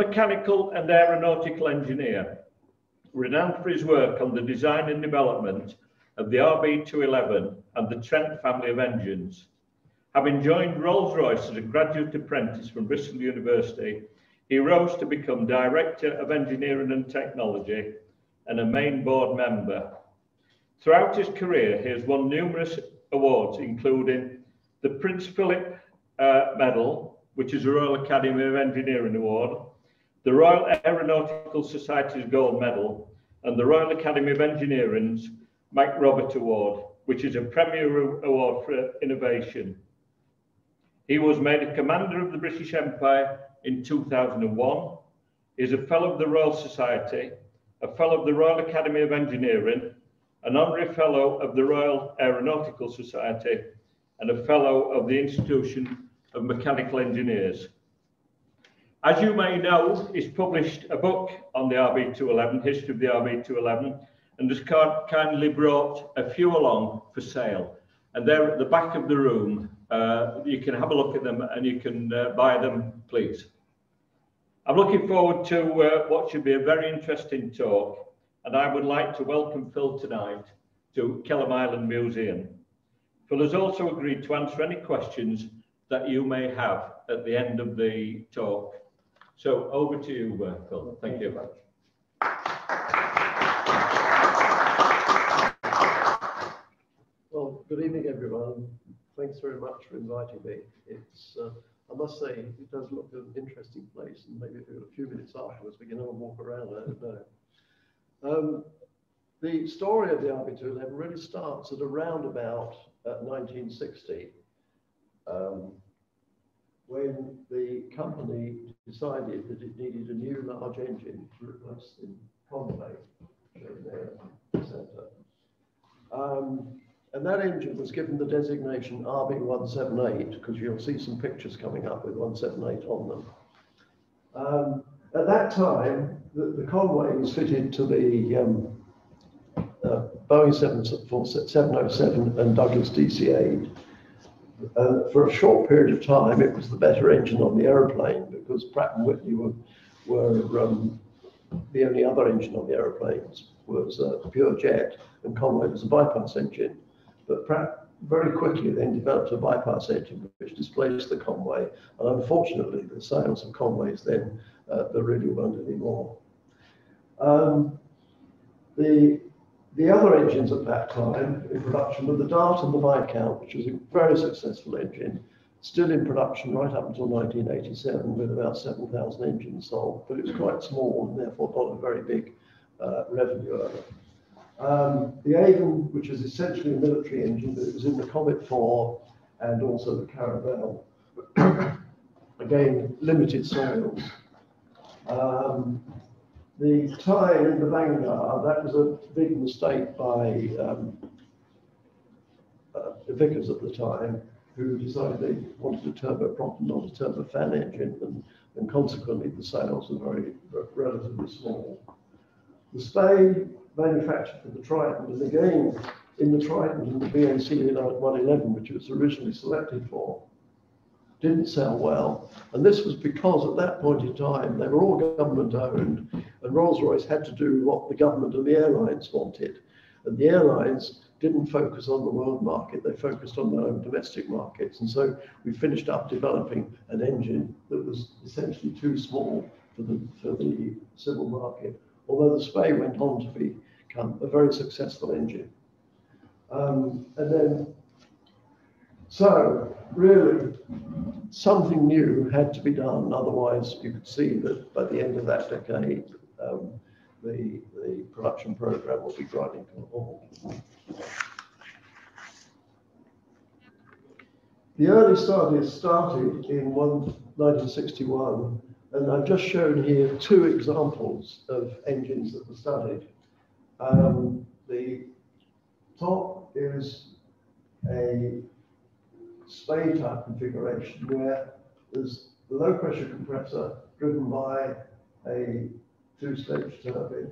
mechanical and aeronautical engineer, renowned for his work on the design and development of the RB211 and the Trent family of engines. Having joined Rolls-Royce as a graduate apprentice from Bristol University, he rose to become Director of Engineering and Technology and a main board member. Throughout his career, he has won numerous awards, including the Prince Philip uh, Medal, which is a Royal Academy of Engineering Award, the Royal Aeronautical Society's Gold Medal, and the Royal Academy of Engineering's MacRobert Award, which is a premier award for innovation. He was made a Commander of the British Empire in 2001. He's a Fellow of the Royal Society, a Fellow of the Royal Academy of Engineering, an Honorary Fellow of the Royal Aeronautical Society, and a Fellow of the Institution of Mechanical Engineers. As you may know, he's published a book on the RB211, History of the RB211, and has kindly brought a few along for sale. And they're at the back of the room. Uh, you can have a look at them and you can uh, buy them, please. I'm looking forward to uh, what should be a very interesting talk. And I would like to welcome Phil tonight to Kelham Island Museum. Phil has also agreed to answer any questions that you may have at the end of the talk. So over to you, uh, Phil. Thank you. Very much. Well, good evening, everyone. Thanks very much for inviting me. It's, uh, I must say, it does look an interesting place, and maybe a few minutes afterwards, we can have a walk around. I don't know. Um, the story of the RB211 really starts at around about uh, 1960, um, when the company decided that it needed a new large engine to replace the Conway center. Um, and that engine was given the designation RB178 because you'll see some pictures coming up with 178 on them. Um, at that time, the, the, Conway was fitted to the um, uh, Boeing 707 and Douglas DC-8. For a short period of time, it was the better engine on the aeroplane because Pratt and Whitney were, were um, the only other engine on the aeroplanes was a pure jet, and Conway was a bypass engine. But Pratt very quickly then developed a bypass engine which displaced the Conway. And unfortunately, the sales of Conways then uh, there really weren't any more. Um, the the other engines at that time in production were the Dart and the Viscount, which was a very successful engine, still in production right up until 1987 with about 7,000 engines sold, but it was quite small and therefore not a very big uh, revenue earner. Um, the Avon, which is essentially a military engine, but it was in the Comet 4 and also the Caravelle. Again, limited sales. Um, the Tyne in the Vanguard, that was a big mistake by um, uh, Vickers at the time, who decided they wanted a turboprop and not a turbofan engine, and, and consequently the sales were very relatively small. The Spey manufactured for the Trident. And again, in the Trident and the BAC 111, which it was originally selected for, didn't sell well. And this was because at that point in time, they were all government owned, and Rolls Royce had to do what the government and the airlines wanted. And the airlines didn't focus on the world market, they focused on their own domestic markets. And so we finished up developing an engine that was essentially too small for the, for the civil market although the Spey went on to become a very successful engine. Um, and then, so really, something new had to be done. Otherwise, you could see that by the end of that decade, um, the, the production program will be grinding to a halt. The early studies started in 1961 and I've just shown here two examples of engines that were studied. Um, the top is a Spey type configuration where there's the low pressure compressor driven by a two-stage turbine,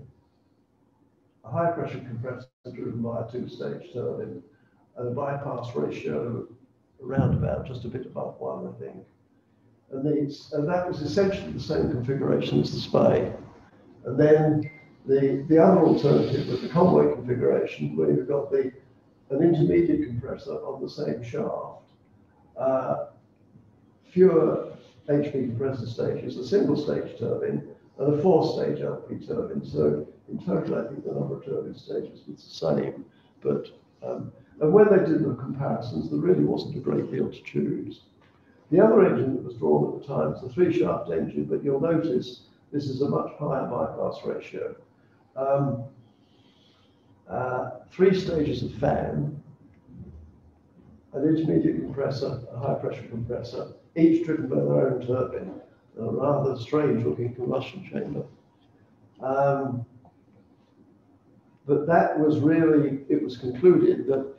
a high pressure compressor driven by a two-stage turbine, and a bypass ratio around about just a bit above one, I think. And, and that was essentially the same configuration as the Spey. And then the, the other alternative was the Conway configuration, where you've got the, an intermediate compressor on the same shaft, uh, fewer HP compressor stages, a single stage turbine, and a four stage LP turbine. So in total, I think the number of turbine stages was the same. But um, and when they did the comparisons, there really wasn't a great deal to choose. The other engine that was drawn at the time was the three shaft engine, but you'll notice this is a much higher bypass ratio. Um, uh, three stages of fan, an intermediate compressor, a high pressure compressor, each driven by their own turbine, a rather strange looking combustion chamber. Um, but that was really, it was concluded that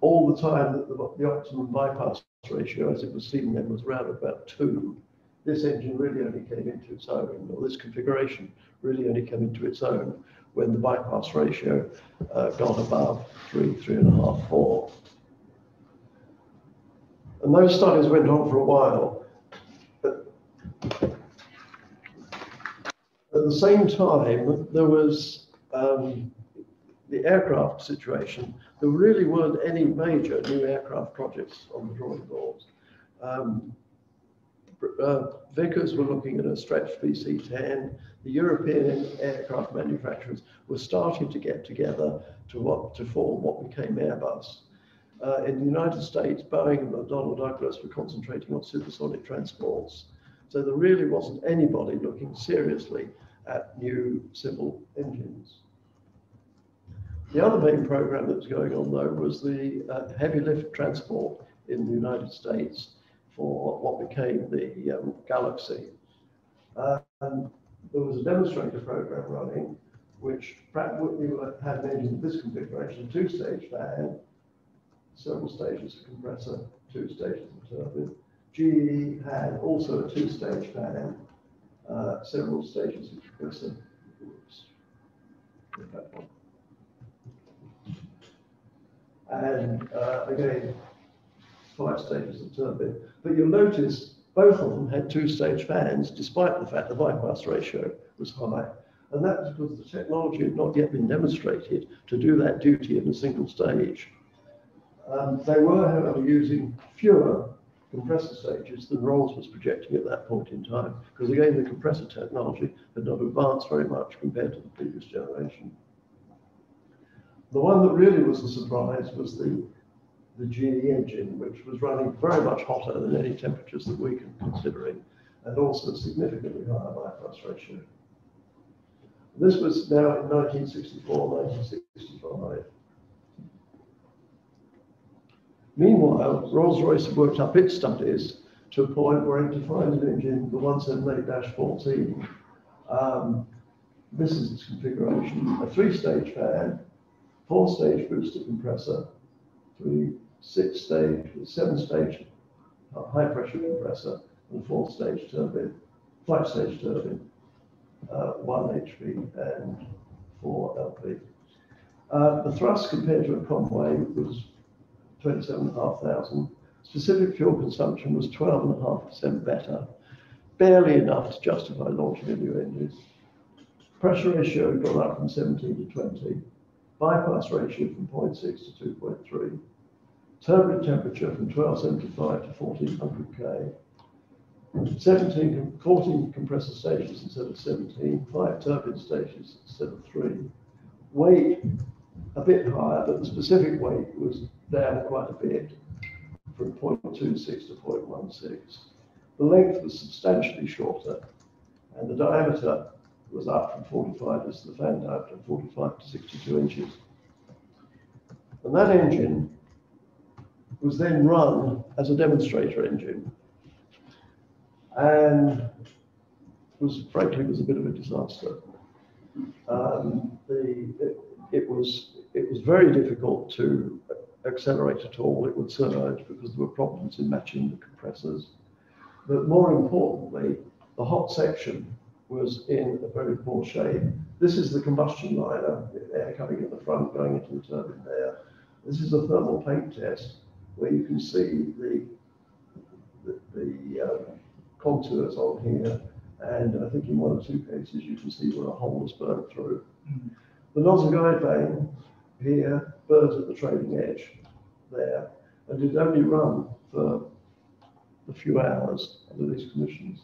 all the time that the, the optimum bypass ratio, as it was seen then, was around about two. This engine really only came into its own, or this configuration really only came into its own when the bypass ratio uh, got above three, three and a half, four. And those studies went on for a while. But at the same time, there was um, the aircraft situation. There really weren't any major new aircraft projects on the drawing boards. Um, uh, Vickers were looking at a stretched VC-10. The European aircraft manufacturers were starting to get together to what to form what became Airbus. Uh, in the United States, Boeing and McDonnell Douglas were concentrating on supersonic transports. So there really wasn't anybody looking seriously at new civil engines. The other main program that was going on though was the uh, heavy lift transport in the United States for what became the um, Galaxy. Uh, and there was a demonstrator program running, which Pratt Whitney had an engine this configuration, two-stage fan, several stages of compressor, two stages of turbine. GE had also a two-stage fan, uh, several stages of compressor. And uh, again, five stages of turbine. But you'll notice both of them had two-stage fans, despite the fact the bypass ratio was high. And that's because the technology had not yet been demonstrated to do that duty in a single stage. Um, they were, however, using fewer compressor stages than Rolls was projecting at that point in time, because again, the compressor technology had not advanced very much compared to the previous generation. The one that really was a surprise was the, the GE engine, which was running very much hotter than any temperatures that we can considering, and also significantly higher bypass ratio. This was now in 1964, 1965. Meanwhile, Rolls-Royce worked up its studies to a point where it defined an engine, the 178-14. Um, this is its configuration, a three-stage fan, four-stage booster compressor, three, six-stage, seven-stage high-pressure compressor, and four-stage turbine, five-stage turbine, uh, one HP and four LP. Uh, the thrust compared to a Conway was 27,500. Specific fuel consumption was 12.5% better, barely enough to justify launching a new engine. Pressure ratio got up from 17 to 20, bypass ratio from 0.6 to 2.3, turbine temperature from 1275 to 1400 K, 17, 14 compressor stations instead of 17, five turbine stations instead of three. Weight a bit higher, but the specific weight was down quite a bit from 0.26 to 0.16. The length was substantially shorter, and the diameter was up from 45 as the fan diameter, 45 to 62 inches. And that engine was then run as a demonstrator engine, and was frankly was a bit of a disaster. Um, the, it, it was it was very difficult to accelerate at all. It would surge because there were problems in matching the compressors. But more importantly, the hot section was in a very poor shape. This is the combustion liner, air coming in the front, going into the turbine there. This is a thermal paint test where you can see the, the, the um, contours on here. And I think in one or two cases, you can see where a hole was burnt through. The nozzle guide vane here burns at the trailing edge there, and it only run for a few hours under these conditions.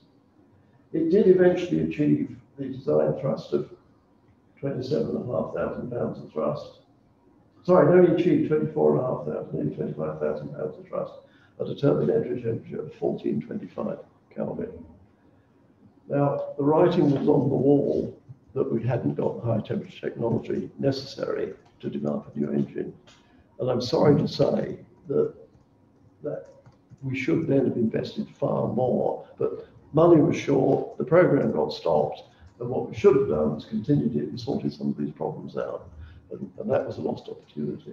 It did eventually achieve the design thrust of 27,500 pounds of thrust. Sorry, it only achieved 24,500, nearly 25,000 pounds of thrust at a turbine entry temperature of 1425 Kelvin. Now, the writing was on the wall that we hadn't got the high temperature technology necessary to develop a new engine. And I'm sorry to say that, that we should then have invested far more, but money was short, the program got stopped, and what we should have done was continued it and sorted some of these problems out. And, and that was a lost opportunity.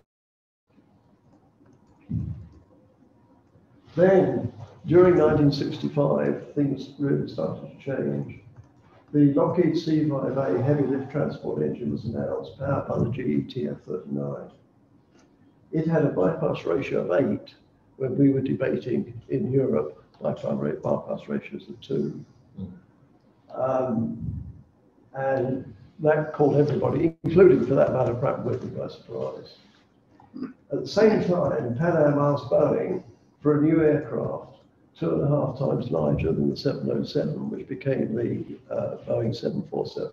Then, during 1965, things really started to change. The Lockheed C5A heavy lift transport engine was announced, powered by the GE TF39. It had a bypass ratio of eight when we were debating in Europe bypass, ratios of two. Um, and that caught everybody, including for that matter Pratt Whitney by surprise. At the same time, Pan Am asked Boeing for a new aircraft two and a half times larger than the 707, which became the uh, Boeing 747.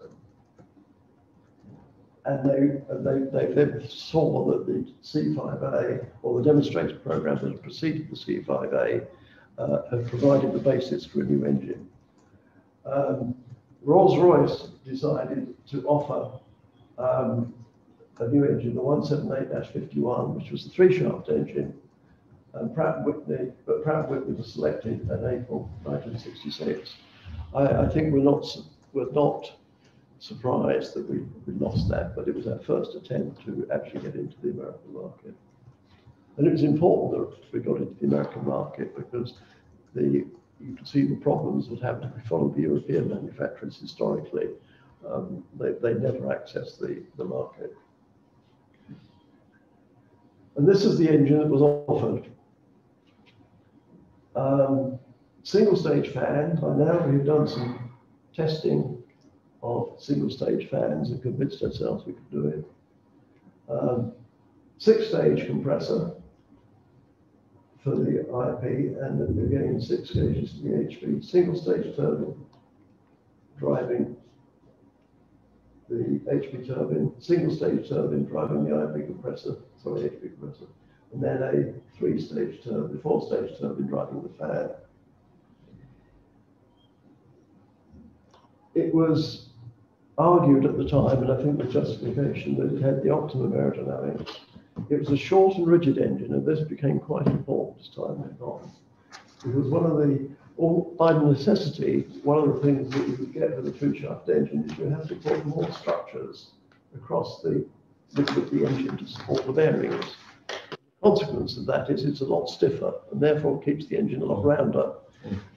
And they, they, they saw that the C5A, or the demonstrator program that preceded the C5A, uh, had provided the basis for a new engine. Um, Rolls-Royce decided to offer um, a new engine, the 178-51, which was the three-shaft engine, and Pratt Whitney, but Pratt Whitney was selected in April 1966. I, I think we're not we're not surprised that we, we lost that, but it was our first attempt to actually get into the American market. And it was important that we got into the American market because the you can see the problems that happened if we followed the European manufacturers historically. Um, they, they never accessed the, the market. And this is the engine that was offered um, single stage fan, by now we've done some testing of single stage fans and convinced ourselves we could do it. Um, six stage compressor for the IP and then again six stages for the HP, single stage turbine driving the HP turbine, single stage turbine driving the IP compressor, sorry, HP compressor, and then a three-stage turbine, four-stage turbine driving the fan. It was argued at the time, and I think with justification, that it had the optimum aerodynamics. It was a short and rigid engine, and this became quite important as time went on. Because one of the, or by necessity, one of the things that you would get with a two-shaft engine is you have to put more structures across the, with the engine to support the bearings consequence of that is it's a lot stiffer and therefore keeps the engine a lot rounder.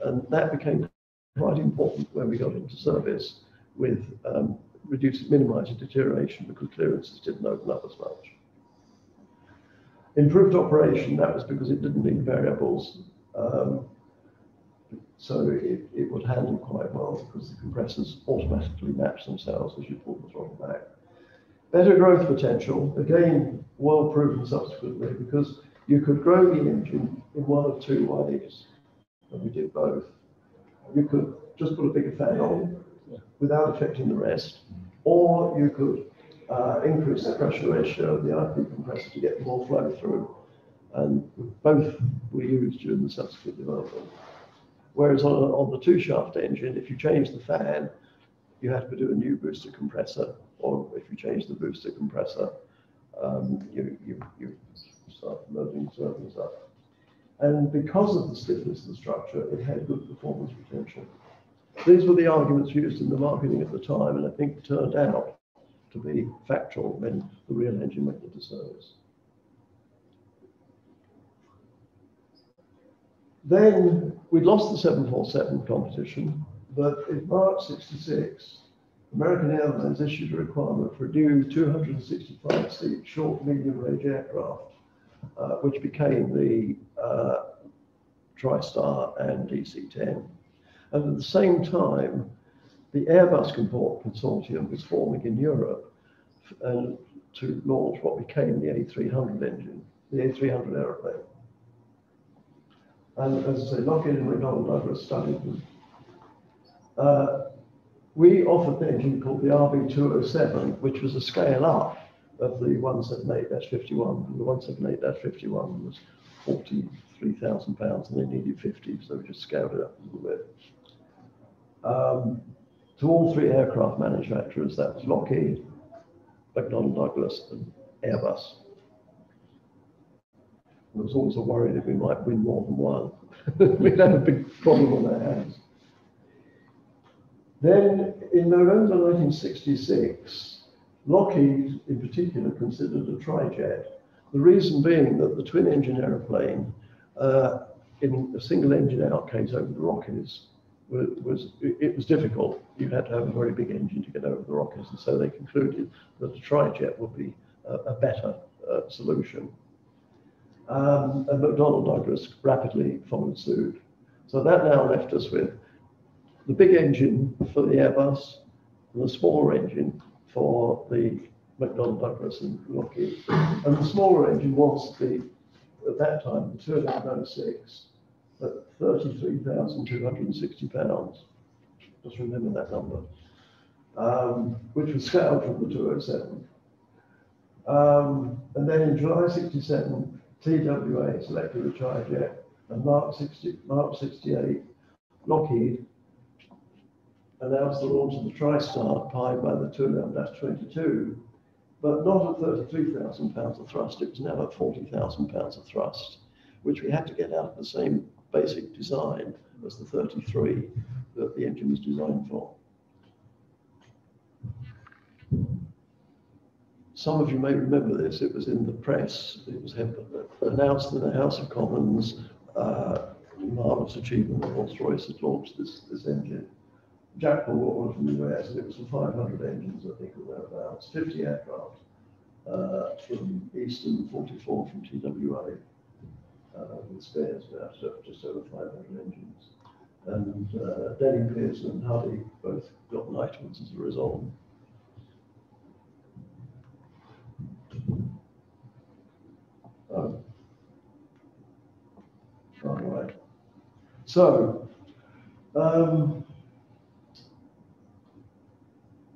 And that became quite important when we got into service with um, reducing, minimizing deterioration because clearances didn't open up as much. Improved operation, that was because it didn't need variables. Um, so it, it would handle quite well because the compressors automatically match themselves as you pull the throttle back. Better growth potential, again, well proven subsequently, because you could grow the engine in one of two ways, and we did both. You could just put a bigger fan on without affecting the rest, or you could uh, increase the pressure ratio of the IP compressor to get more flow through. And both were used during the subsequent development. Whereas on, on the two shaft engine, if you change the fan, you have to do a new booster compressor or if you change the booster compressor, um, you, you, you start loading servers up. And because of the stiffness of the structure, it had good performance potential. These were the arguments used in the marketing at the time, and I think turned out to be factual when the real engine went into service. Then we'd lost the 747 competition, but in March 66, American Airlines issued a requirement for a new 265-seat short medium-range aircraft, uh, which became the uh, TriStar and DC-10. And at the same time, the Airbus consortium was forming in Europe and to launch what became the A300 engine, the A300 aeroplane. And as I say, Lockheed and McDonnell Douglas studied them. Uh, we offered an engine called the RB207, which was a scale up of the 178-51. The 178-51 was 43,000 pounds and they needed 50, so we just scaled it up a little bit. Um, to all three aircraft manufacturers, that was Lockheed, McDonnell Douglas, and Airbus. There was always a worry that we might win more than one. We'd have a big problem on our hands. Then in November 1966, Lockheed in particular considered a trijet. The reason being that the twin engine aeroplane uh, in a single engine out case over the Rockies was, was, it was difficult. You had to have a very big engine to get over the Rockies, and so they concluded that a trijet would be a, a better uh, solution. Um, and McDonnell Douglas rapidly followed suit. So that now left us with the big engine for the Airbus and the smaller engine for the McDonnell Douglas and Lockheed. And the smaller engine was the, at that time, the 2006 at 33,260 pounds. Just remember that number. Um, which was scaled from the 207. Um, and then in July 67, TWA selected a trijet, and Mark, 60, Mark 68, Lockheed, announced the launch of the TriStar powered by the 211-22, but not at 33,000 pounds of thrust, it was now at 40,000 pounds of thrust, which we had to get out of the same basic design as the 33 that the engine was designed for. Some of you may remember this, it was in the press, it was announced in the House of Commons, uh, marvelous achievement that Rolls-Royce had launched this, this engine. Jack Paul from the US, and it was for 500 engines, I think, or thereabouts, 50 aircraft uh, from Eastern, 44 from TWA, uh, with spares about just over 500 engines. And uh, Denning Pearson and Huddie both got knighthoods as a result. Oh. So, um,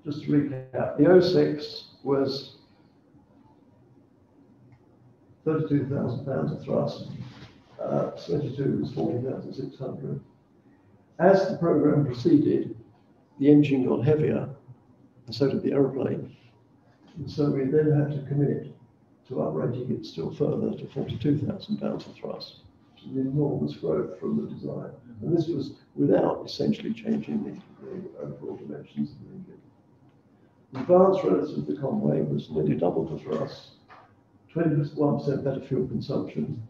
just to recap, the 06 was 32,000 pounds of thrust, uh, 22 was 40,600. As the program proceeded, the engine got heavier, and so did the aeroplane. And so we then had to commit to uprating it still further to 42,000 pounds of thrust, which is an enormous growth from the design. And this was without essentially changing the, the overall dimensions of the engine. The advance relative to Conway was nearly double the thrust, 21% better fuel consumption,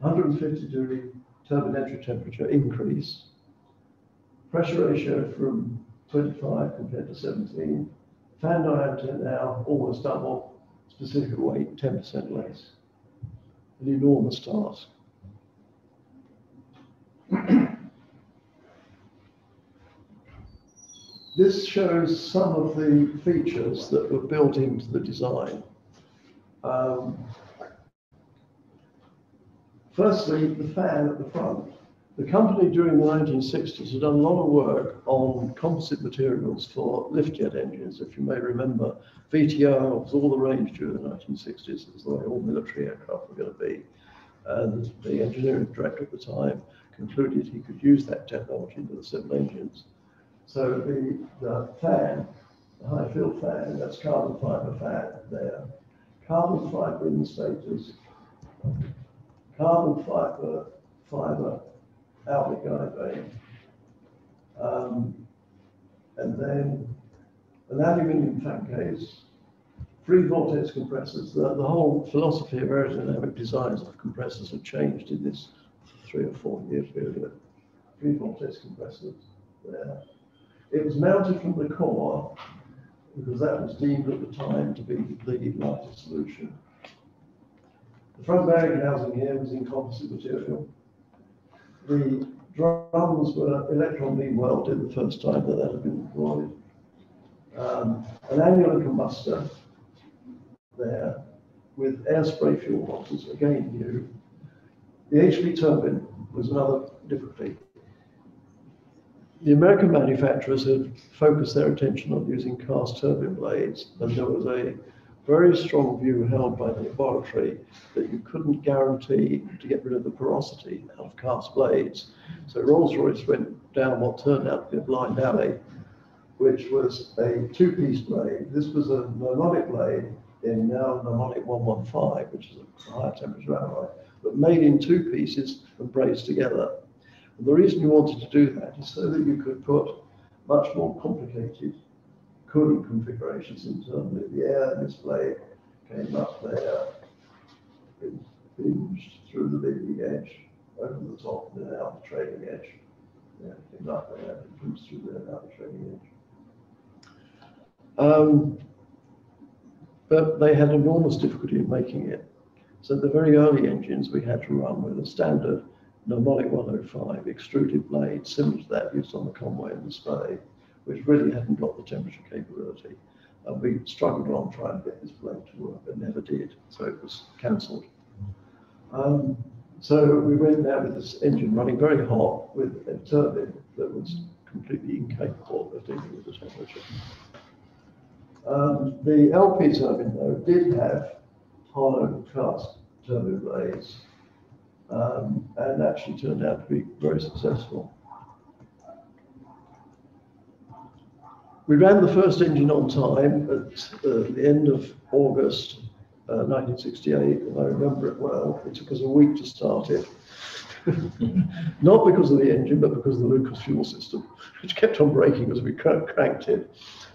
150 degree turbine entry temperature increase, pressure ratio from 25 compared to 17, fan diameter now almost double, specific weight 10% less. An enormous task. This shows some of the features that were built into the design. Um, firstly, the fan at the front. The company during the 1960s had done a lot of work on composite materials for lift jet engines. If you may remember, VTR was all the rage during the 1960s. It was the way all military aircraft were going to be. And the engineering director at the time concluded he could use that technology for the civil engines. So the, the fan, the Hyfil fan, that's carbon fiber fan there. Carbon fiber in the stages, carbon fiber, fiber guide vane. Um, and then an aluminium fan case, free vortex compressors. The, the whole philosophy of aerodynamic designs of compressors have changed in this three or four year period. Free vortex compressors there. It was mounted from the core because that was deemed at the time to be the lightest solution. The front bearing housing here was in composite material. The drums were electron beam welded the first time that that had been deployed. Um, an annular combustor there with air spray fuel bottles, again new. The HP turbine was another difficulty. The American manufacturers had focused their attention on using cast turbine blades, and there was a very strong view held by the laboratory that you couldn't guarantee to get rid of the porosity out of cast blades. So Rolls-Royce went down what turned out to be a blind alley, which was a two-piece blade. This was a Nimonic blade in now Nimonic 115, which is a higher temperature alloy, but made in two pieces and brazed together. And the reason you wanted to do that is so that you could put much more complicated cooling configurations internally. The air blade came up there, hinged through the leading edge, over the top, and then out the trailing edge. Yeah, came up there, it comes through there, out the trailing edge. Um, but they had enormous difficulty in making it. So the very early engines we had to run with a standard Nimonic 105 extruded blade, similar to that used on the Conway and the Spey, which really hadn't got the temperature capability. And we struggled on trying to get this blade to work, but never did, so it was cancelled. Um, so we went there with this engine running very hot with a turbine that was completely incapable of dealing with the temperature. Um, the LP turbine, though, did have hollow cast turbine blades, um, and actually turned out to be very successful. We ran the first engine on time at uh, the end of August uh, 1968, and I remember it well. It took us a week to start it. Not because of the engine, but because of the Lucas fuel system, which kept on breaking as we cranked it.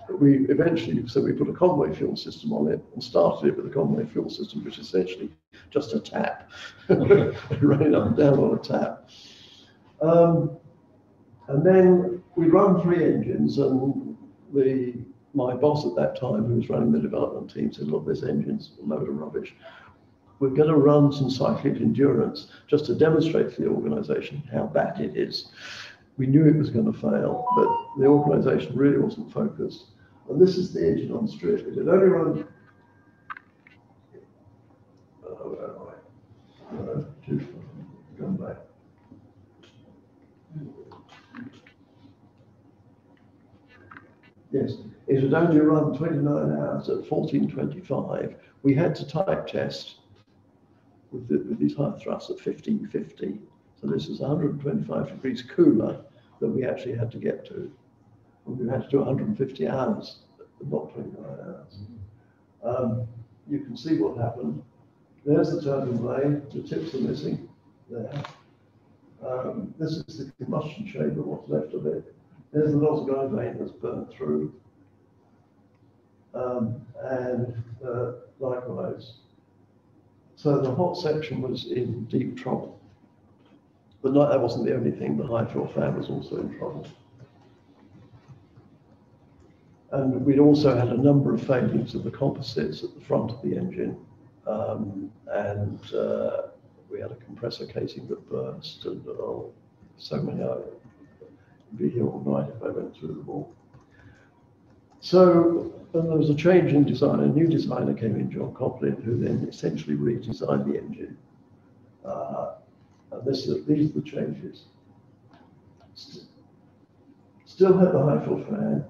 We eventually, so we put a Conway fuel system on it and started it with a Conway fuel system, which is essentially just a tap, running up and down on a tap. Um, and then we run three engines, and the my boss at that time, who was running the development team, said, "Look, this engine's a load of rubbish. We're going to run some cyclic endurance just to demonstrate to the organisation how bad it is." We knew it was going to fail, but the organisation really wasn't focused. And this is the engine on strip. It had only run. Oh, where am I? No, too far. Come back. Yes, it had only run 29 hours at 1425. We had to type test with, the, with these high thrusts at 1550. So this is 125 degrees cooler than we actually had to get to. We had to do 150 hours, not 29 hours. Um, you can see what happened. There's the turbine blade, the tips are missing there. Um, this is the combustion chamber, what's left of it. There's the nozzle guide vane that's burnt through. Um, and uh, likewise. So the hot section was in deep trouble. But not, that wasn't the only thing. The floor fan was also in trouble. And we'd also had a number of failures of the composites at the front of the engine. Um, and uh, we had a compressor casing that burst and oh, so many be here all night if I went through them all. So there was a change in design. A new designer came in, John Coplin, who then essentially redesigned the engine. Uh, and this, these are the changes. Still had the Hyfil fan.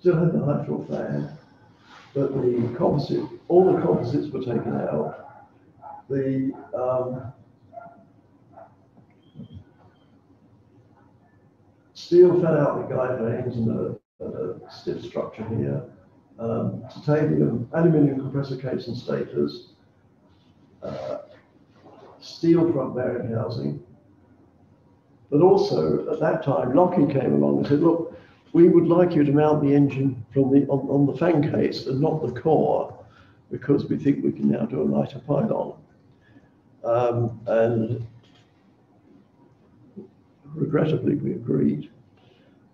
Still had the floor fan. But the composite, all the composites were taken out. The um, Steel fed out the guide vanes and a stiff structure here. Um, titanium, aluminium compressor case and stators. Uh, steel front bearing housing. But also, at that time, Lockheed came along and said, look, we would like you to mount the engine from the on, on the fan case and not the core, because we think we can now do a lighter pylon. Um, and regrettably, we agreed.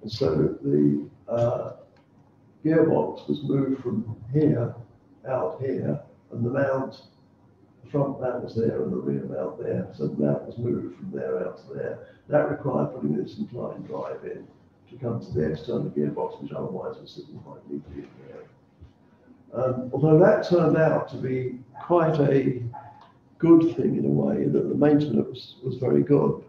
And so the uh, gearbox was moved from here out here, and the mount the front mount was there and the rear mount there, so the mount was moved from there out to there. That required putting this inclined drive in to come to the external gearbox, which otherwise was neatly in there. Um, although that turned out to be quite a good thing in a way, that the maintenance was very good.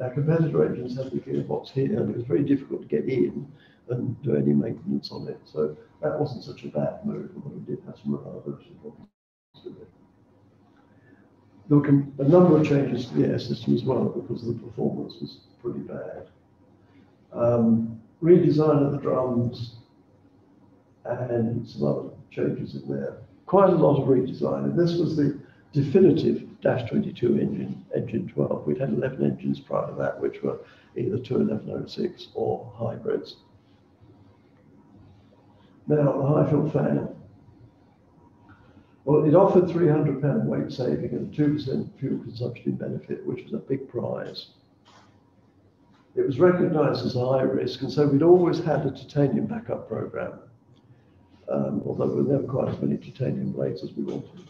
Our competitor engines had the gearbox here, and it was very difficult to get in and do any maintenance on it. So that wasn't such a bad move, although we did have some reliability problems with it. There were a number of changes to the air system as well because the performance was pretty bad. Um, redesign of the drums and some other changes in there. Quite a lot of redesign, and this was the definitive Dash 22 engine, engine 12. We'd had 11 engines prior to that, which were either 21106 or hybrids. Now, the Hyfil fan. Well, it offered 300 pound weight saving and 2% fuel consumption benefit, which was a big prize. It was recognized as a high risk, and so we'd always had a titanium backup program, um, although there were never quite as many titanium blades as we wanted.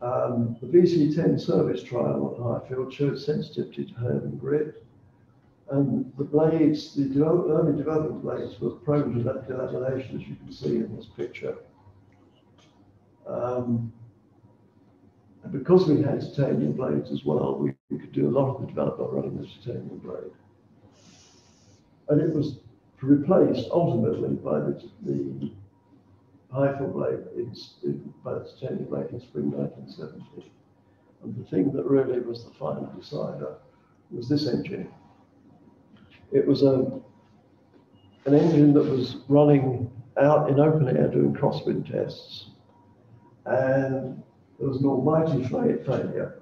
Um, the VC10 service trial on Hyfil showed sensitivity to hand and. And the blades, the develop, early development blades were prone to that delamination, as you can see in this picture. Um, and because we had titanium blades as well, we, we could do a lot of the development running the titanium blade. And it was replaced ultimately by the, the Hyfil blade in, in, by the titanium blade in spring 1970. And the thing that really was the final decider was this engine. It was a, an engine that was running out in open air doing crosswind tests. And there was an almighty failure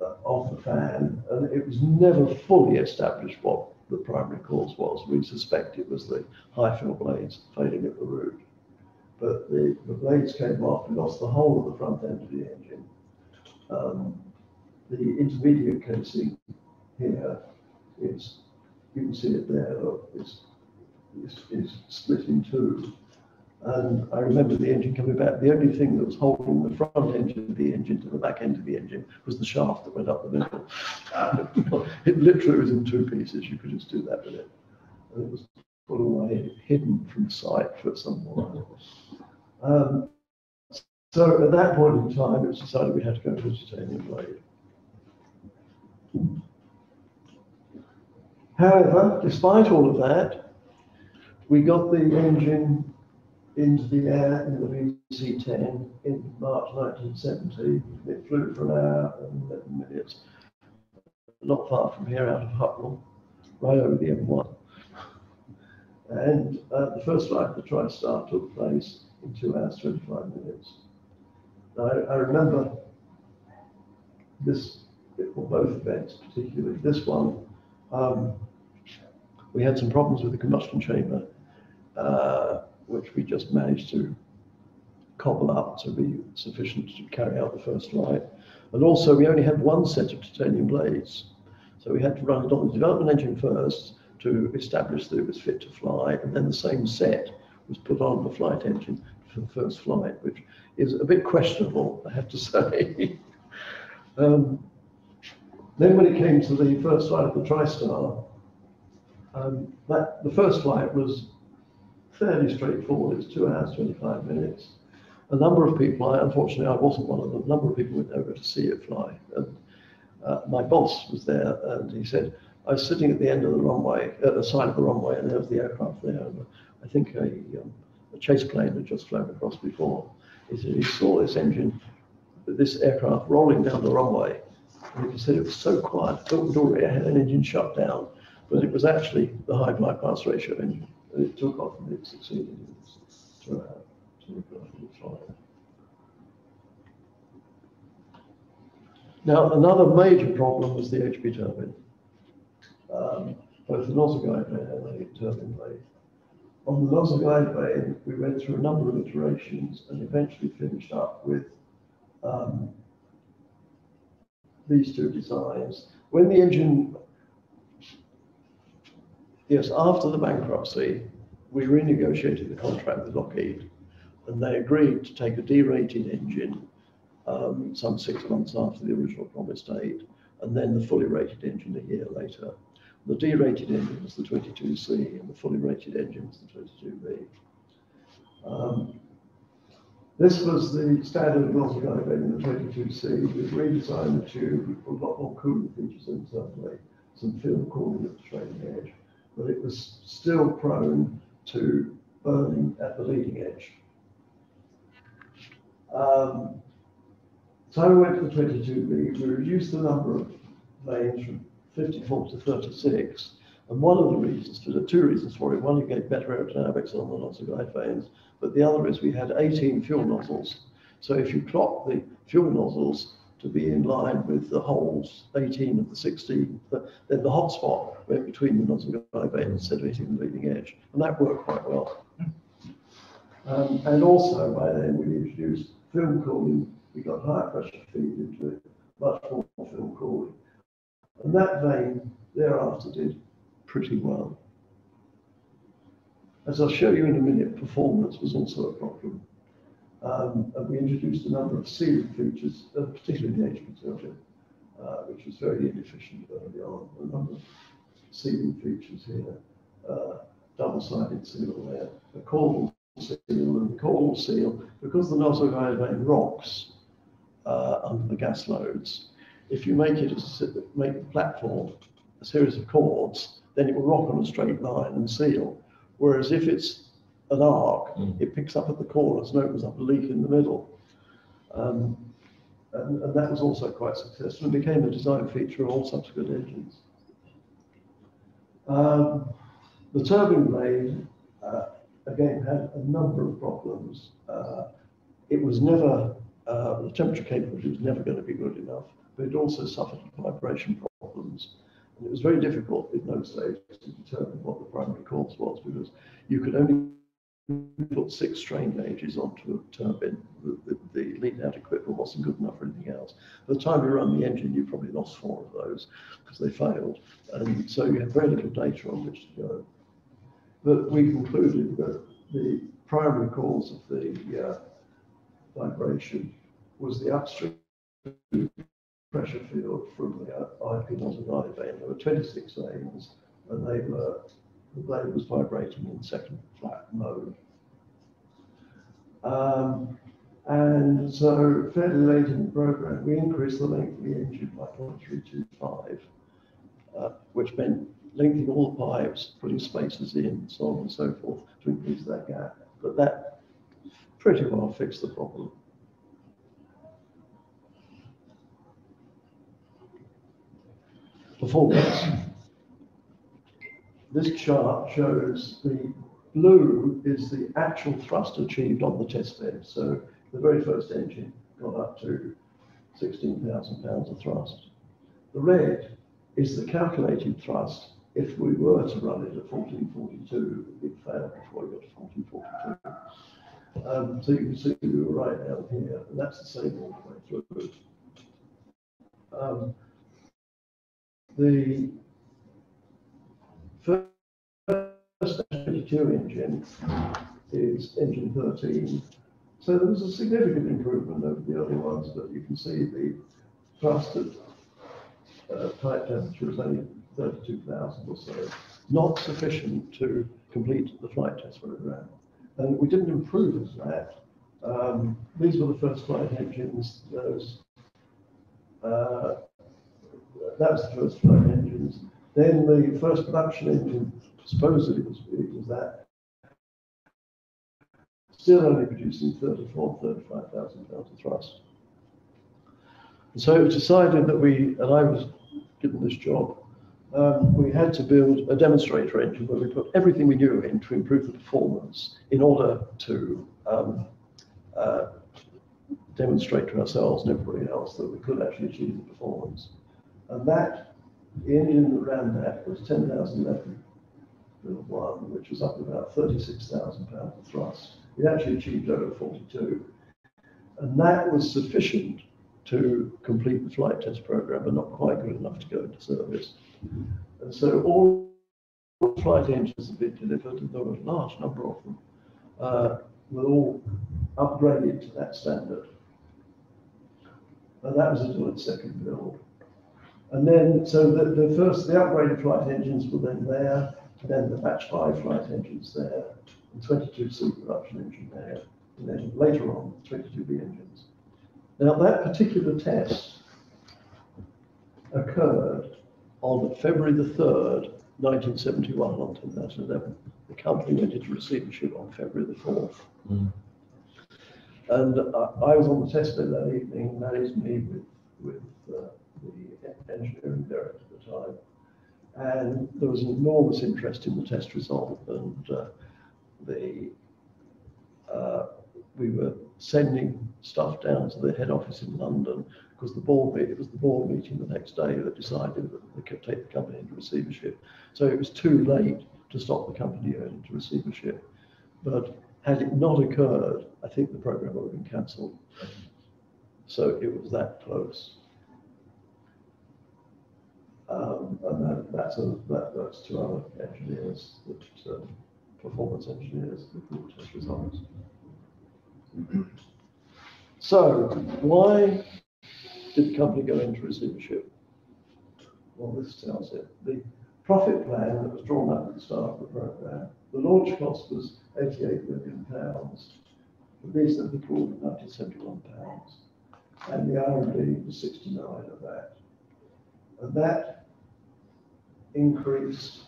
of the fan, and it was never fully established what the primary cause was. We suspect it was the Hyfil blades failing at the root. But the, the blades came off, and lost the whole of the front end of the engine. Um, the intermediate casing here is, you can see it there, is, is, is split in two. And I remember the engine coming back. The only thing that was holding the front engine of the engine to the back end of the engine was the shaft that went up the middle. it literally was in two pieces. You could just do that with it. And it was put away, hidden from sight for some while. Um, so at that point in time, it was decided we had to go to a titanium blade. However, despite all of that, we got the engine into the air in the VC-10 in March 1970. It flew for an hour and 11 minutes, not far from here out of Hucknall, right over the M1. And uh, the first flight, of the TriStar, took place in two hours, 25 minutes. Now, I, I remember this, or both events, particularly this one, um, we had some problems with the combustion chamber, uh, which we just managed to cobble up to be sufficient to carry out the first flight. And also, we only had one set of titanium blades. So we had to run it on the development engine first to establish that it was fit to fly, and then the same set was put on the flight engine for the first flight, which is a bit questionable, I have to say. um, then when it came to the first flight of the TriStar, um, that, the first flight was fairly straightforward. It's two hours, 25 minutes. A number of people, I, unfortunately, I wasn't one of them, a number of people went over to see it fly. And uh, my boss was there and he said, I was sitting at the end of the runway, at the side of the runway, and there was the aircraft there. And I think a, um, a chase plane had just flown across before. He said he saw this engine, this aircraft rolling down the runway. And he said it was so quiet, I thought we'd already had an engine shut down, but it was actually the high bypass ratio engine. It took off and it succeeded two hours Now, another major problem was the HP turbine. Um, both the nozzle guide and the turbine blade. On the nozzle guide blade, we went through a number of iterations and eventually finished up with um, these two designs. When the engine, yes, after the bankruptcy, we renegotiated the contract with Lockheed and they agreed to take a derated engine um, some six months after the original promised date, and then the fully rated engine a year later. The D-rated engine was the 22C, and the fully rated engine was the 22B. Um, this was the standard dive in the 22C. We redesigned the tube, we put a lot more cooling features in certainly, some film cooling at the trailing edge, but it was still prone to burning at the leading edge. Um, so we went to the 22B, we reduced the number of vanes from 54 to 36. And one of the reasons, for the two reasons for it, one, you get better aerodynamics on the nozzle guide vanes, but the other is we had 18 fuel nozzles. So if you clock the fuel nozzles to be in line with the holes, 18 of the 16, then the hot spot went between the vanes instead of hitting the leading edge. And that worked quite well. Um, and also by then we introduced film cooling. We got higher pressure feed into it, much more film cooling. And that vane thereafter did pretty well. As I'll show you in a minute, performance was also a problem. Um, and we introduced a number of sealing features, uh, particularly the edge material, uh, which was very inefficient early on. A number of sealing features here, uh, double-sided seal there, a chordal seal and the chordal seal, because the nozzle vane rocks uh, under the gas loads, if you make it a, make the platform a series of chords, then it will rock on a straight line and seal. Whereas if it's an arc, mm. it picks up at the corners and opens up a leak in the middle. Um, and, and, that was also quite successful and became a design feature of all subsequent engines. Um, the turbine blade, uh, again, had a number of problems. Uh, it was never, uh, the temperature capability was never going to be good enough, but it also suffered vibration problems. And it was very difficult in those days to determine what the primary cause was because you could only put six strain gauges onto a turbine. The, the, the lead out equipment wasn't good enough for anything else. By the time you run the engine, you probably lost four of those because they failed. And so you have very little data on which to go. But we concluded that the primary cause of the uh, vibration was the upstream pressure field from the IP nozzle guide vane. There were 26 vanes and they were the blade was vibrating in second flat mode. Um, and so fairly late in the program, we increased the length of the engine by 0.325, uh, which meant lengthening all the pipes, putting spacers in, and so on and so forth to increase that gap. But that pretty well fixed the problem. Performance. This chart shows the blue is the actual thrust achieved on the test bed. So the very first engine got up to 16,000 pounds of thrust. The red is the calculated thrust if we were to run it at 1442, it failed before we got to 1442. Um, so you can see we were right down here, and that's the same all the way through. Um, the first 22 engine is engine 13. So there was a significant improvement over the early ones, but you can see the thrust at uh, tight temperature was only 32,000 or so, not sufficient to complete the flight test program. And we didn't improve that. Um, these were the first flight engines, those, uh, that was the first flight engines. Then the first production engine supposedly was, was that. Still only producing 34, 35,000 pounds of thrust. And so it was decided that we, and I was given this job, um, we had to build a demonstrator engine where we put everything we knew in to improve the performance in order to um, uh, demonstrate to ourselves and everybody else that we could actually achieve the performance. And that the engine that ran that was 10,011 one, which was up about 36,000 pounds of thrust. It actually achieved over 42. And that was sufficient to complete the flight test program, but not quite good enough to go into service. And so all flight engines have been delivered, and there were a large number of them, uh, were all upgraded to that standard. and that was until its second build. And then, so the, the first, the upgraded flight engines were then there, and then the batch five flight engines there, and 22C production engine there, and then later on, 22B engines. Now, that particular test occurred on February the 3rd, 1971, on 2011. The company went into receivership on February the 4th. Mm. And I, I was on the test bed that evening, and that is me with, with uh, the engineering director at the time. And there was an enormous interest in the test result, and uh, the uh, we were sending stuff down to the head office in London because the board it was the board meeting the next day that decided that they could take the company into receivership. So it was too late to stop the company going into receivership. But had it not occurred, I think the program would have been cancelled. So it was that close. Um, and that, that's a, that, that's two other engineers, uh, performance engineers, that test results. So why did the company go into receivership? Well, this tells it. The profit plan that was drawn up at the start of the program, the launch cost was 88 million pounds. The reasonably called 1971 pounds. And the R&D was 69 of that. And that increased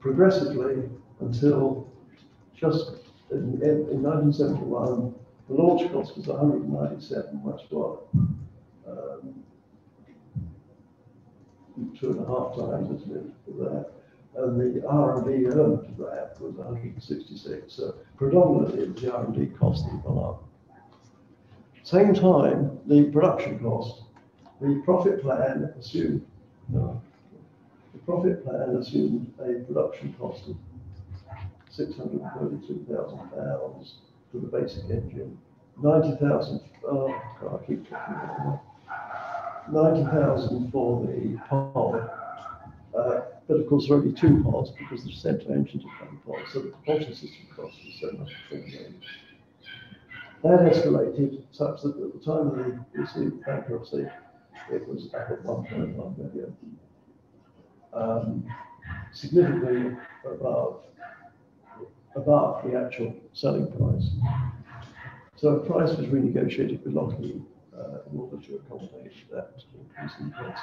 progressively until just in, in, in 1971, the launch cost was 197, that's what, um, two and a half times, isn't it, for that? And the R&D element of that was 166. So predominantly it was the R&D cost that gone up. Same time, the production cost, the profit plan assumed, no, the profit plan assumed a production cost of six hundred and thirty-two thousand pounds for the basic engine, ninety thousand, oh, God, I keep talking about. Ninety thousand for the pod, uh, but of course there are only two pods because the centre engine is one pod, so the propulsion system cost was so much. That escalated such that at the time of the bankruptcy, it was point one million. Um, significantly above above the actual selling price. So a price was renegotiated with Lockheed uh, in order to accommodate that increase in cost.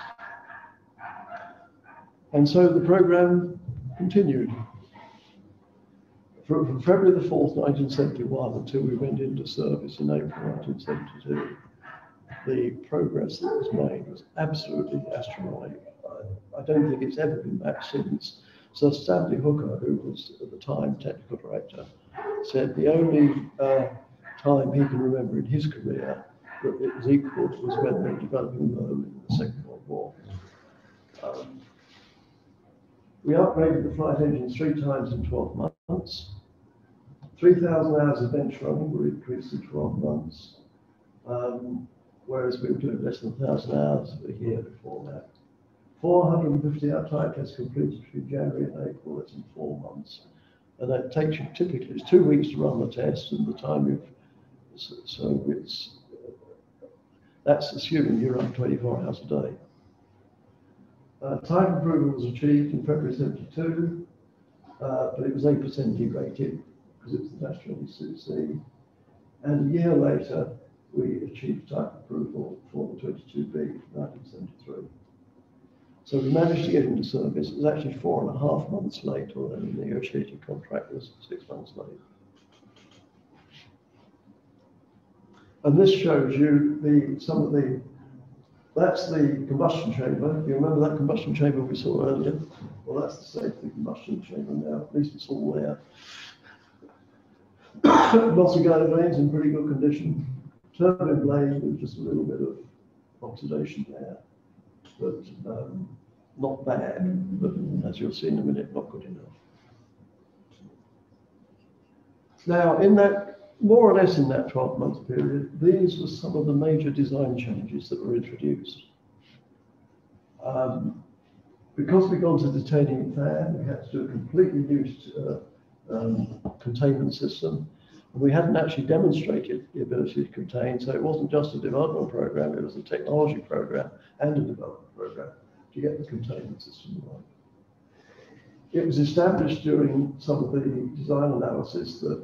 And so the program continued. From, from February the 4th, 1971, until we went into service in April 1972, the progress that was made was absolutely astronomical. I, don't think it's ever been matched since. So Stanley Hooker, who was at the time technical director, said the only uh, time he can remember in his career that it was equal was when they were developing Merlin in the Second World War. Um, we upgraded the flight engines three times in 12 months. 3,000 hours of bench running were increased in 12 months, um, whereas we were doing less than 1,000 hours a year before that. 450 hour type tests completed between January and April, that's in four months. And that takes you typically, it's two weeks to run the test and the time you've, so- so it's, that's assuming you're run 24 hours a day. Uh, type approval was achieved in February 72, uh, but it was 8% derated because it was the Dash 22C. And a year later, we achieved type approval for the 22B, in 1973. So we managed to get into service. It was actually four and a half months late, although the negotiated contract was six months late. And this shows you the, some of the, that's the combustion chamber. You remember that combustion chamber we saw earlier? Well, that's the safety combustion chamber now, at least it's all there. Lots of vanes in pretty good condition. Turbine blade with just a little bit of oxidation there but um, not bad, but as you'll see in a minute, not good enough. Now, in that, more or less in that 12 month period, these were some of the major design changes that were introduced. Um, because we'd gone to titanium fan, we had to do a completely new uh, um, containment system. We hadn't actually demonstrated the ability to contain, so it wasn't just a development program, it was a technology program and a development program to get the containment system right. It was established during some of the design analysis that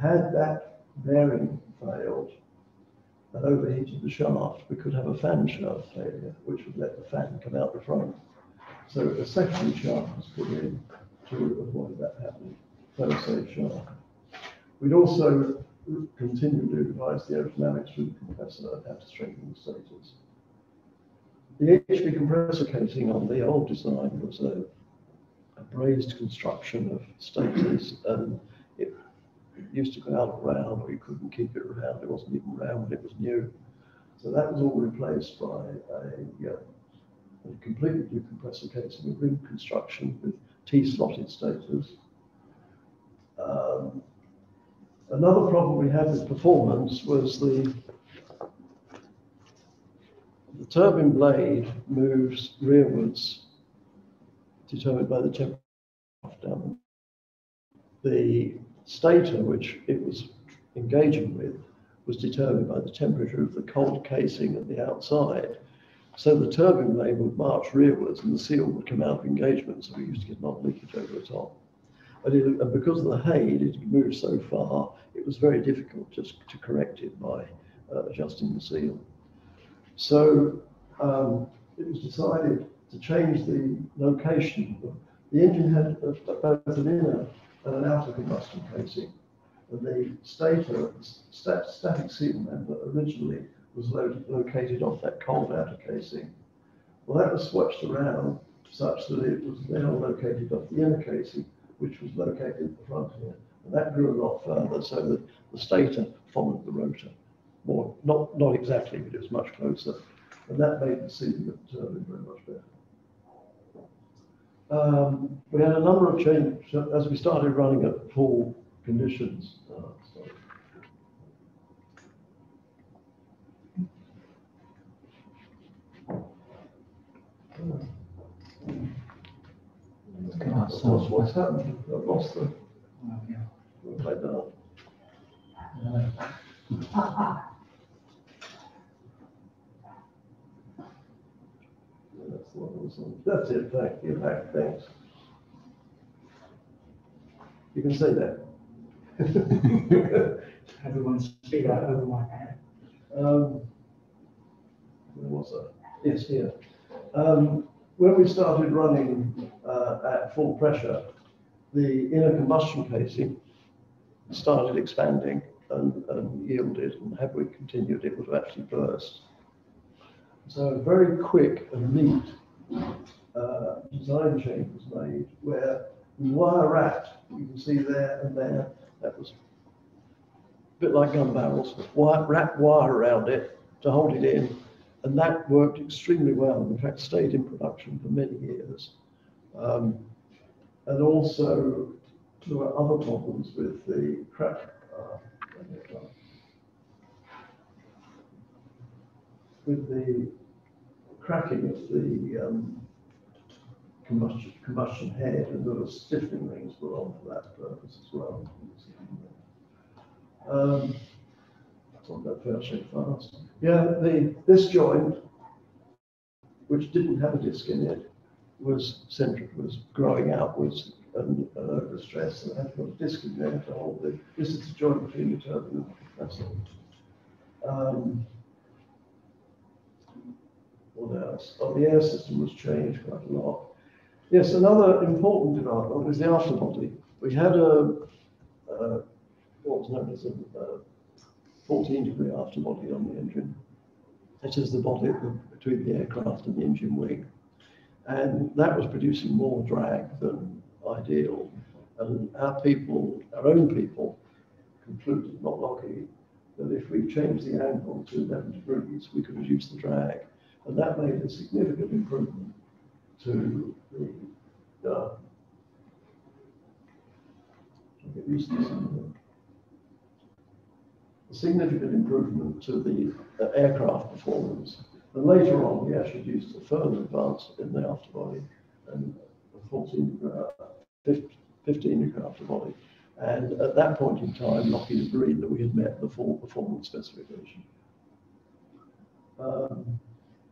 had that bearing failed and overheated the shaft, we could have a fan shaft failure, which would let the fan come out the front. So a secondary shaft was put in to avoid that happening, fail-safe shaft. We'd also continue to revise the aerodynamics through the compressor and have to strengthen the stators. The HP compressor casing on the old design was a, a brazed construction of stators and it, used to go out round or you couldn't keep it round. It wasn't even round when it was new. So that was all replaced by a, uh, a completely new compressor casing, a ring construction with T-slotted stators. Um, another problem we had with performance was the the turbine blade moves rearwards, determined by the temperature down. The stator, which it was engaging with, was determined by the temperature of the cold casing at the outside. So the turbine blade would march rearwards and the seal would come out of engagement, so we used to get non-leakage over the top. It, and because of the hay, it had moved so far, it was very difficult just to correct it by uh, adjusting the seal. So um, it was decided to change the location. The engine had both an inner and an outer combustion casing. And the stator, stat static seal member originally was located off that cold outer casing. Well, that was switched around such that it was now located off the inner casing, which was located at the front here. And that grew a lot further so that the stator followed the rotor. More, not, not exactly, but it was much closer. And that made the seating of the turbine very much better. Um, we had a number of changes as we started running at full conditions. Uh, What's, what's happened? I've lost the. Oh, yeah. Like that. That's the one That's it, thank you, thank, thanks. You can say that. Everyone speak out over my head. Um, where was that? Yes, here. Um, when we started running uh, at full pressure, the inner combustion casing started expanding and, and yielded, and had we continued, it would have actually burst. So a very quick and neat uh, design change was made where the wire wrapped, you can see there and there, that was a bit like gun barrels, wire, wrap wire around it to hold it in, and that worked extremely well. In fact, stayed in production for many years. Um, and also, there were other problems with the crack. Uh, with the cracking of the um, combustion, combustion head, and there were stiffening rings were on for that purpose as well. Um, on that fair fast. Yeah, the this joint, which didn't have a disc in it, was centric, was growing outwards and, and over stress, and had got a disc in there to hold the. This is the joint between the turbine and the compressor. Um, what else? Oh, the air system was changed quite a lot. Yes, another important development was the afterbody. We had a, a what was known as a, a 14 degree afterbody on the engine. It is the body between the aircraft and the engine wing. And that was producing more drag than ideal. And our people, our own people, concluded, not Lockheed, that if we changed the angle to 11 degrees, we could reduce the drag. And that made a significant improvement to the, uh, get used to a significant improvement to the uh, aircraft performance. And later on, we actually used a further advance in the afterbody and a 14 uh, 15 degree afterbody, And at that point in time, Lockheed agreed that we had met the full performance specification. Um,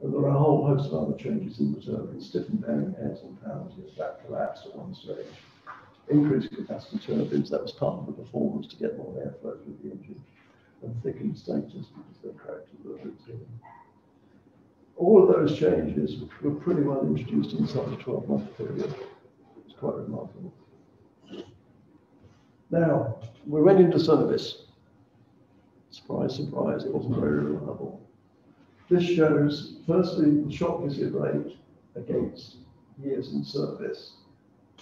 and there are a whole host of other changes in the turbines, stiffened bearing heads and pounds, that collapsed at one stage. Increased capacity turbines, that was part of the performance to get more airflow through the engine. And thickened stators because they cracked a little bit too. All of those changes were pretty well introduced inside a 12 month period. It's quite remarkable. Now, we went into service. Surprise, surprise, it wasn't very reliable. This shows, firstly, the shock visit rate against years in service.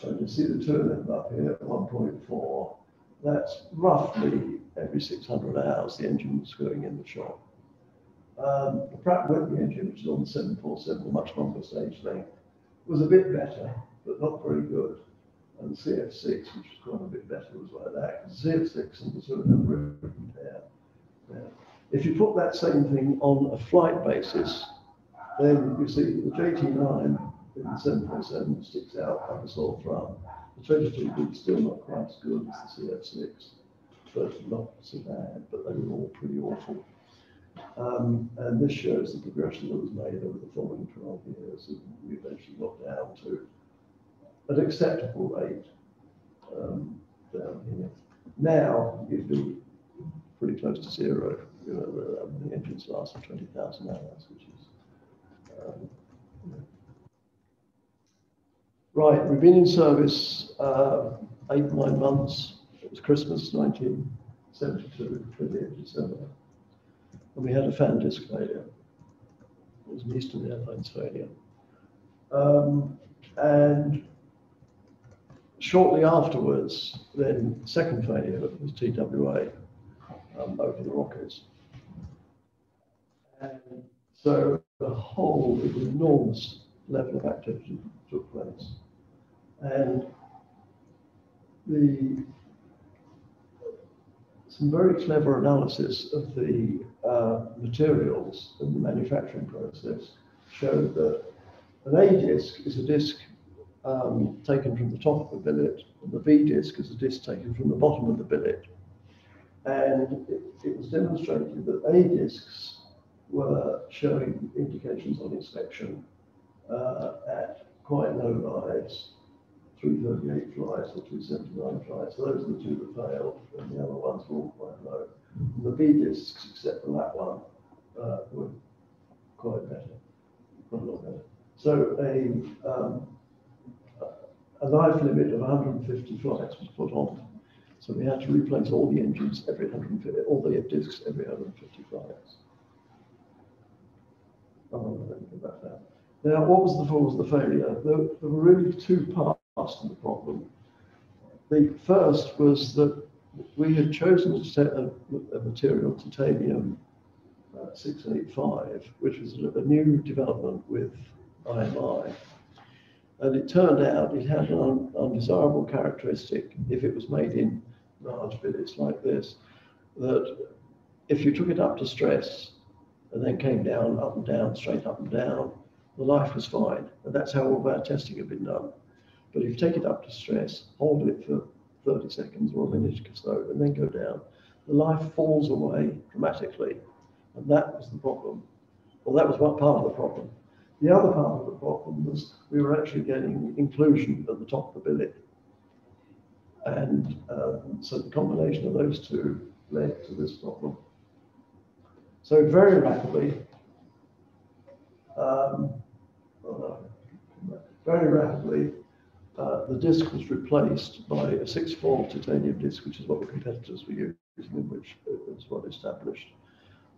And you see the turn up here at 1.4. That's roughly every 600 hours the engine was going in the shop. Um, the Pratt Whitney engine, which is on the 747, a much longer stage length, was a bit better, but not very good. And the CF6, which was quite a bit better, was like that. The CF6 and the sort of number pair. Yeah. If you put that same thing on a flight basis, then you see the JT9 in the 747 sticks out like a sore thumb. The 22 is still not quite as good as the CF6, but not so bad, but they were all pretty awful. Um, and this shows the progression that was made over the following 12 years, and we eventually got down to an acceptable rate um, down here. Now you'd be pretty close to zero. You know, the, um, the engines last for 20,000 hours, which is. Um, Right, we've been in service uh, eight, nine months. It was Christmas 1972, 28th December. And we had a fan disc failure. It was an Eastern Airlines failure. Um, and shortly afterwards, then second failure was TWA um, over the Rockies. And so the whole enormous level of activity took place. And the some very clever analysis of the uh, materials in the manufacturing process showed that an A disc is a disc um, taken from the top of the billet, and the B disc is a disc taken from the bottom of the billet. And it, it was demonstrated that A discs were showing indications on inspection uh, at quite low lives, 338 flights or 279 flights. Those are the two that failed, and the other ones were all quite low. And the B discs, except for that one, uh, were quite better, quite a lot better. So a um, a life limit of 150 flights was put on. So we had to replace all the engines every 150, all the discs every 150 flights. Oh, about that. Now, what was the cause of the failure? There, there were really two parts the problem. The first was that we had chosen to a, a material, titanium uh, 685, which was a, new development with IMI. And it turned out it had an undesirable characteristic if it was made in large billets like this, that if you took it up to stress and then came down, up and down, straight up and down, the life was fine. And that's how all of our testing had been done. But if you take it up to stress, hold it for 30 seconds or a minute or so, and then go down, the life falls away dramatically. And that was the problem. Well, that was one part of the problem. The other part of the problem was we were actually getting inclusion at the top of the billet. And um, so the combination of those two led to this problem. So very rapidly, um, very rapidly, uh, the disc was replaced by a 6-4 titanium disc, which is what the competitors were using, and which was well established.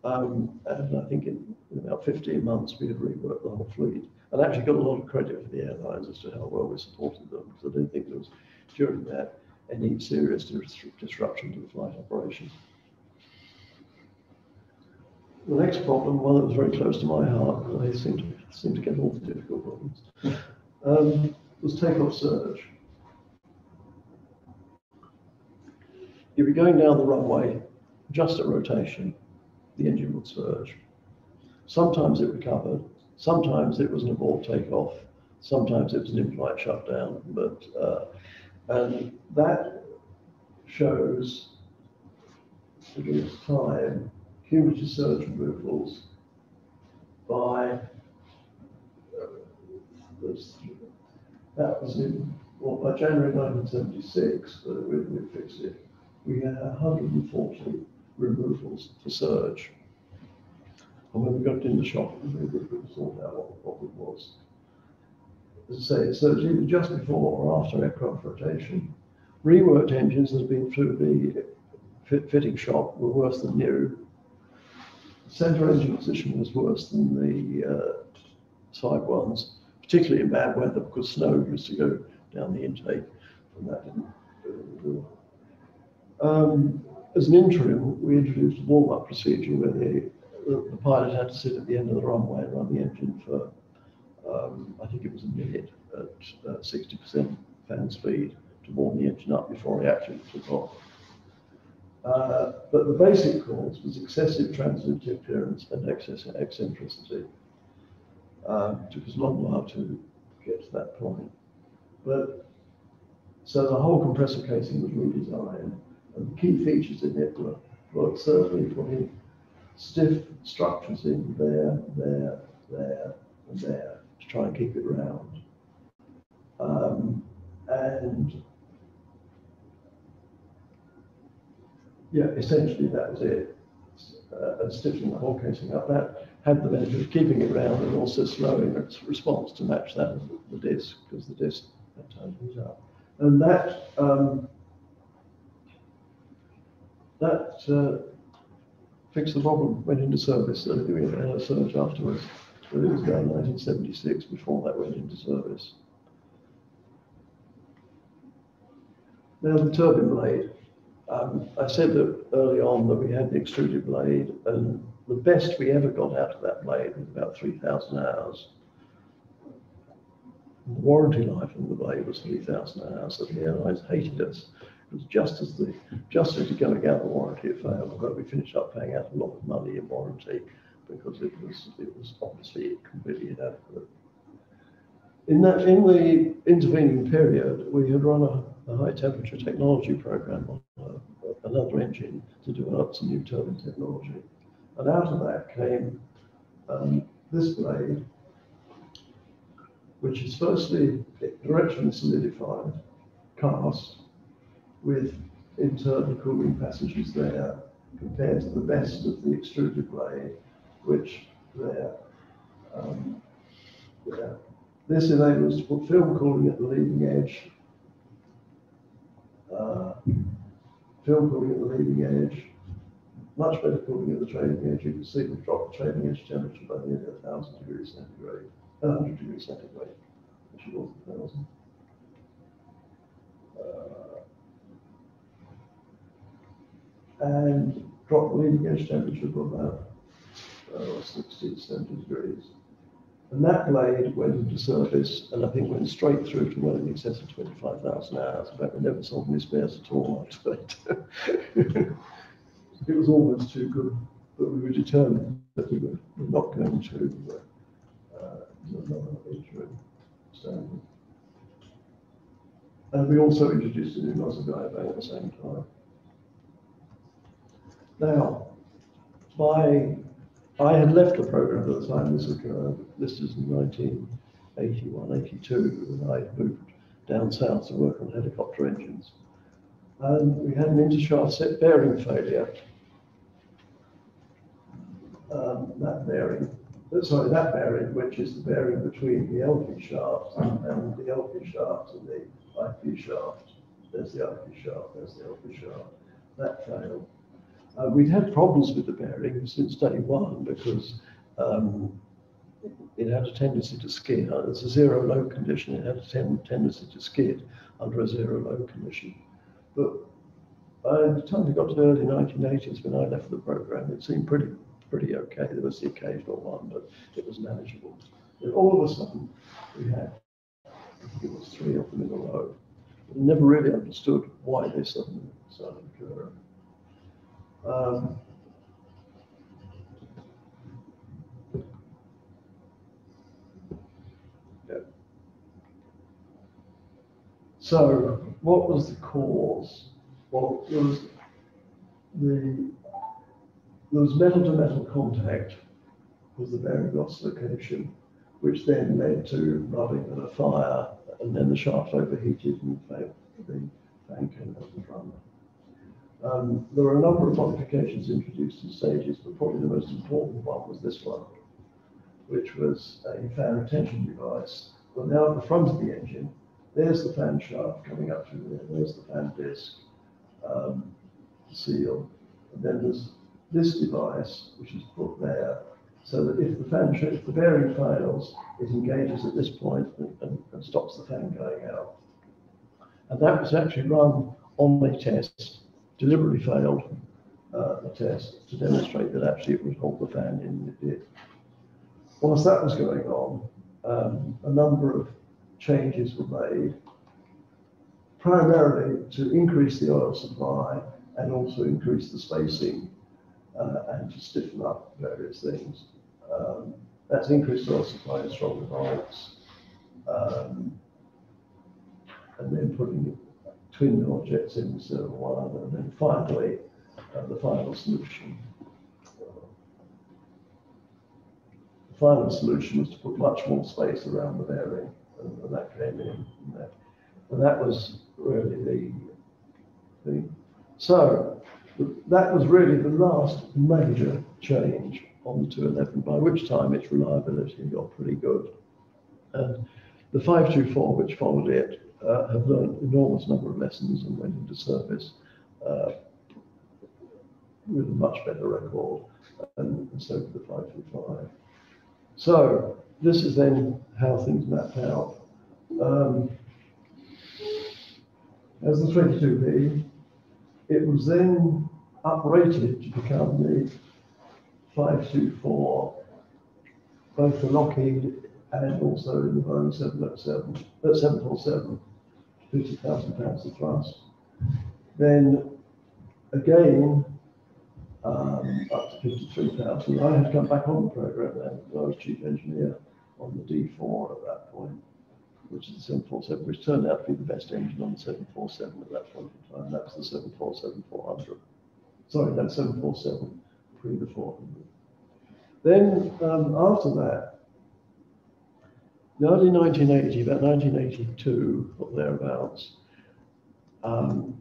Um, and I think in, in, about 15 months, we had reworked the whole fleet. And actually got a lot of credit for the airlines as to how well we supported them, because I don't think there was, during that, any serious disruption to the flight operation. The next problem, one that was very close to my heart, I seem to, seem to get all the difficult problems, um, was takeoff surge. You'd be going down the runway, just at rotation, the engine would surge. Sometimes it recovered, sometimes it was an abort takeoff, sometimes it was an in-flight shutdown, but uh, and that shows against time. Cumulative surge removals by uh, that was in, well, by January nineteen seventy-six, uh, we, fixed it. We had hundred and forty removals for surge. And when we got in the shop, we sort out what the problem was. As I say, so it's either just before or after aircraft rotation. Reworked engines have been through the fit, fitting shop were worse than new. Centre engine position was worse than the uh, side ones, particularly in bad weather because snow used to go down the intake and that um, as an interim, we introduced a warm-up procedure where the, the, pilot had to sit at the end of the runway and run the engine for, um, I think it was a minute at uh, sixty percent fan speed to warm the engine up before he actually took off. Uh, but the basic cause was excessive transient interference and excess eccentricity. Um, took us a long while to get to that point. But so the whole compressor casing was redesigned, and the key features in it were, were certainly putting stiff structures in there, there, there, and there to try and keep it round. Um, and yeah, essentially that was it. Uh, and stiffening the whole casing up. That had the benefit of keeping it round and also slowing its response to match that of the disc, because the disc at times was up. And that um, that uh, fixed the problem, went into service, and we had a surge afterwards. But it was done 1976 before that went into service. Now the turbine blade. Um, I said that early on that we had the extruded blade, and the best we ever got out of that blade was about 3,000 hours. The warranty life on the blade was 3,000 hours, and the airlines hated us. It was just as the just as going out the warranty it failed, we finished up paying out a lot of money in warranty because it was it was obviously completely inadequate. In that in the intervening period, we had run a, a high temperature technology program on uh, another engine to develop some new turbine technology, and out of that came um, this blade, which is firstly directionally solidified, cast, with internal cooling passages there, compared to the best of the extruded blade, which there. Um, yeah. This enables to put film cooling at the leading edge. Uh, film cooling at the leading edge, much better cooling at the trailing edge. You can see we've dropped the trailing edge temperature by nearly a thousand degrees centigrade, hundred degrees centigrade, which a thousand. Uh, and dropped the leading edge temperature to about uh, 60, 70 degrees. And that blade went into service and I think went straight through to well in excess of 25,000 hours. In fact, we never sold any spares at all after that. it was almost too good, but we were determined that we were, not going to uh, standard. And we also introduced a new nozzle diaphragm at the same time. Now, by, I had left the program at the time this occurred. This is in 1981, 82, and I moved down south to work on helicopter engines. And we had an intershaft set bearing failure. Um, that bearing, sorry, that bearing, which is the bearing between the LP shaft and, and the LP shaft and the IP shaft. There's the IP shaft, there's the LP shaft. That failed. Uh, we'd had problems with the bearing since day one because um, it had a tendency to skid. Uh, It's a zero load condition. It had a ten- tendency to skid under a zero load condition. But by the time we got to the early 1980s, when I left the program, it seemed pretty pretty okay. There was the occasional one, but it was manageable. All of a sudden, we had it was three of them in a row. We never really understood why they suddenly started occurring. Um. So, what was the cause? Well, there was the, there was metal to metal contact with the bearing loss location, which then led to rubbing and a fire, and then the shaft overheated and failed the fan came out the drum. Um, there were a number of modifications introduced in stages, but probably the most important one was this one, which was a fan retention device. Well, now at the front of the engine, there's the fan shaft coming up through there, there's the fan disc, um, seal, and then there's this device, which is put there, so that if the fan, if the bearing fails, it engages at this point and, and, and stops the fan going out. And that was actually run on a test, deliberately failed uh, a test to demonstrate that actually it would hold the fan in, it did. Whilst that was going on, um, a number of changes were made, primarily to increase the oil supply and also increase the spacing uh, and to stiffen up various things. Um, that's increased oil supply and stronger bolts. Um, and then putting twin objects in instead of one, and then finally, uh, the final solution. The final solution was to put much more space around the bearing, and, and that came in. And that, and that was really the, the, so that was really the last major change on the 211, by which time its reliability got pretty good. And the 524, which followed it, uh, have learned enormous number of lessons and went into service uh, with a much better record, and so did the 525. So this is then how things mapped out. Um, as the 22B, it was then uprated to become the 524, both for Lockheed and also in the Boeing 707, uh, 747, 50,000 pounds of thrust. Then again, um, up to 53,000. I had come back on the program then, I was chief engineer on the D4 at that point, which is the 747, which turned out to be the best engine on the 747 at that point in time. That was the 747-400. Sorry, that's 747 pre the 400. Then um, after that, early 1980, about 1982 or thereabouts, um,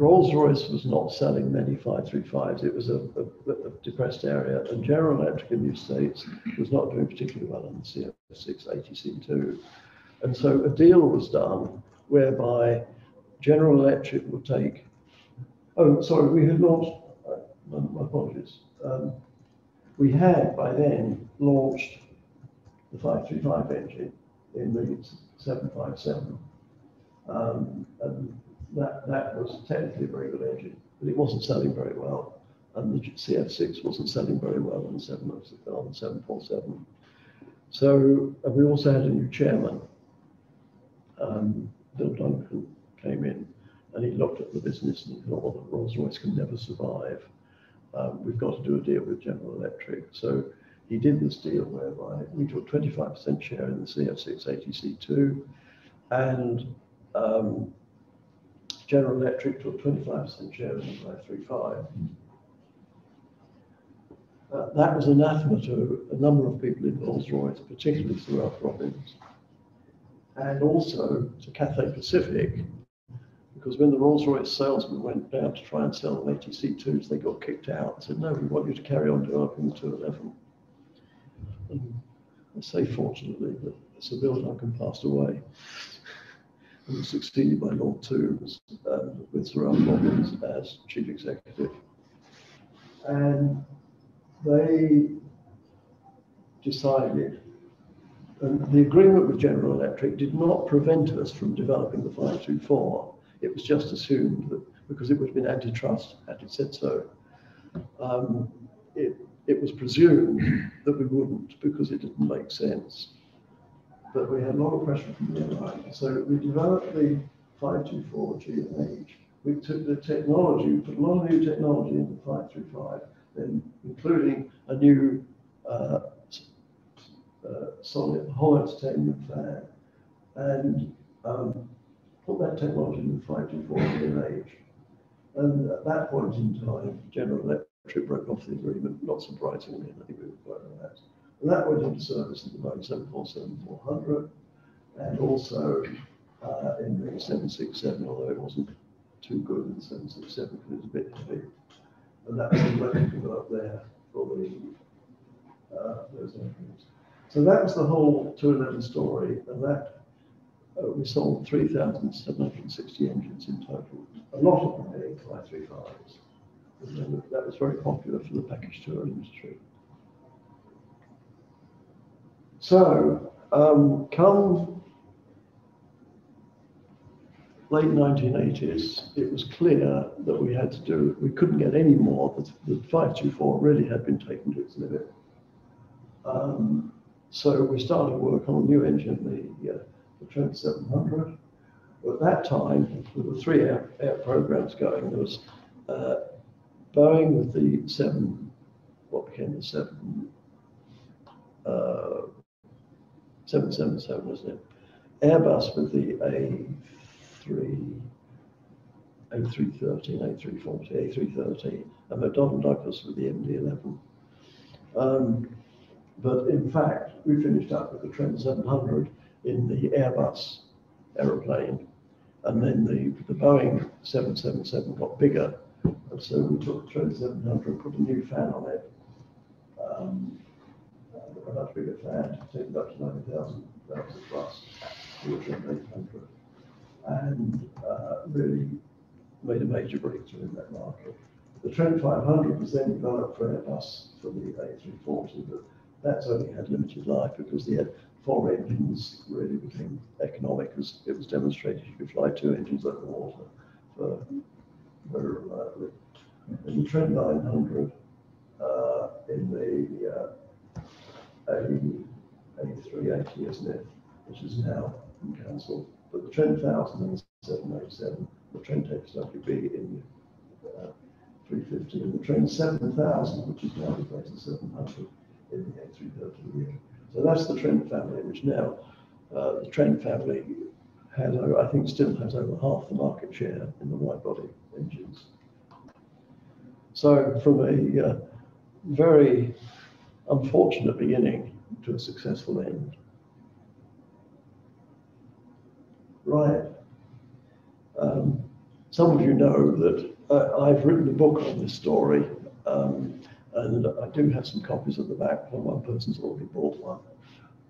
Rolls-Royce was not selling many 535s. It was a, a, a depressed area, and General Electric in the States was not doing particularly well on the CF6 80C2. And so a deal was done whereby General Electric would take, oh, sorry, we had launched, uh, my, apologies. Um, we had by then launched the 535 engine in the 757. Um, and that, that was technically a very good engine, but it wasn't selling very well. And the CF6 wasn't selling very well on the, 7, on the 747. So we also had a new chairman. Um, Bill Duncan came in and he looked at the business and he thought, well, Rolls Royce can never survive. Um, we've got to do a deal with General Electric. So he did this deal whereby we took 25% share in the CF6 80C2 and um, General Electric took 25% share in the 535. Uh, that was anathema to a number of people in Rolls-Royce, particularly Sir Ralph Robins, and also to Cathay Pacific, because when the Rolls-Royce salesmen went down to try and sell them 80C2s, they got kicked out and said, no, we want you to carry on developing the 211. And I say fortunately that Sir Bill Duncan passed away and was succeeded by Lord Tombs um, with Sir Ralph Robins as chief executive. And they decided, and the agreement with General Electric did not prevent us from developing the 524. It was just assumed that because it would have been antitrust had it said so. Um, it, it was presumed that we wouldn't because it didn't make sense. But we had a lot of pressure from the airline. So we developed the 524 G&H. We took the technology, we put a lot of new technology into the 535, then including a new uh, uh, solid hollow entertainment fan and um, put that technology in the five two four million age. And at that point in time, General Electric broke off the agreement, not surprisingly, I think we were quite relaxed. And that went into service in the Boeing seven four seven four hundred, and also uh, in the seven six seven, although it wasn't too good in the seven six seven because it was a bit heavy. And that was the electrical up there for the, uh, those engines. So that was the whole two eleven story, and that, uh, we sold three thousand seven hundred and sixty engines in total. A lot of them being five three fives. And that was very popular for the package tour industry. So, um, come late nineteen eighties, it was clear that we had to do, we couldn't get any more, the, the five two four really had been taken to its limit. Um, so we started work on a new engine, the, uh, the Trent seven hundred. At that time, there were three air, air programs going. There was, uh, Boeing with the seven, what became the seven, uh, seven seven seven, wasn't it? Airbus with the A three, A three thirteen, A three forty, A three thirty, and McDonnell Douglas with the MD eleven. Um, but in fact, we finished up with the Trent seven hundred in the Airbus aeroplane. And then the, the Boeing seven seven seven got bigger. And so we took the hundred, put a new fan on it. Um, a much bigger fan, take up to ninety thousand, that was a plus, to the Trent eight hundred. And, uh, really made a major breakthrough in that market. The Trent five hundred was then developed for Airbus for the A three forty, but that's only had limited life because the four engines really became economic as it was demonstrated you could fly two engines over water for very reliably. And the Trent nine hundred, uh, in the, uh, A, A three eighty, isn't it, which is now cancelled. But the Trent thousand and the seven eight seven, the Trent XWB in uh, three fifty, and the Trent seven thousand, which is now replaced the seven hundred in the A three thirty. So that's the Trent family, which now, uh, the Trent family has, I think, still has over half the market share in the wide body engines. So from a uh, very unfortunate beginning to a successful end. Right. Um, some of you know that uh, I've written a book on this story, um, and I do have some copies at the back, and one person's already bought one.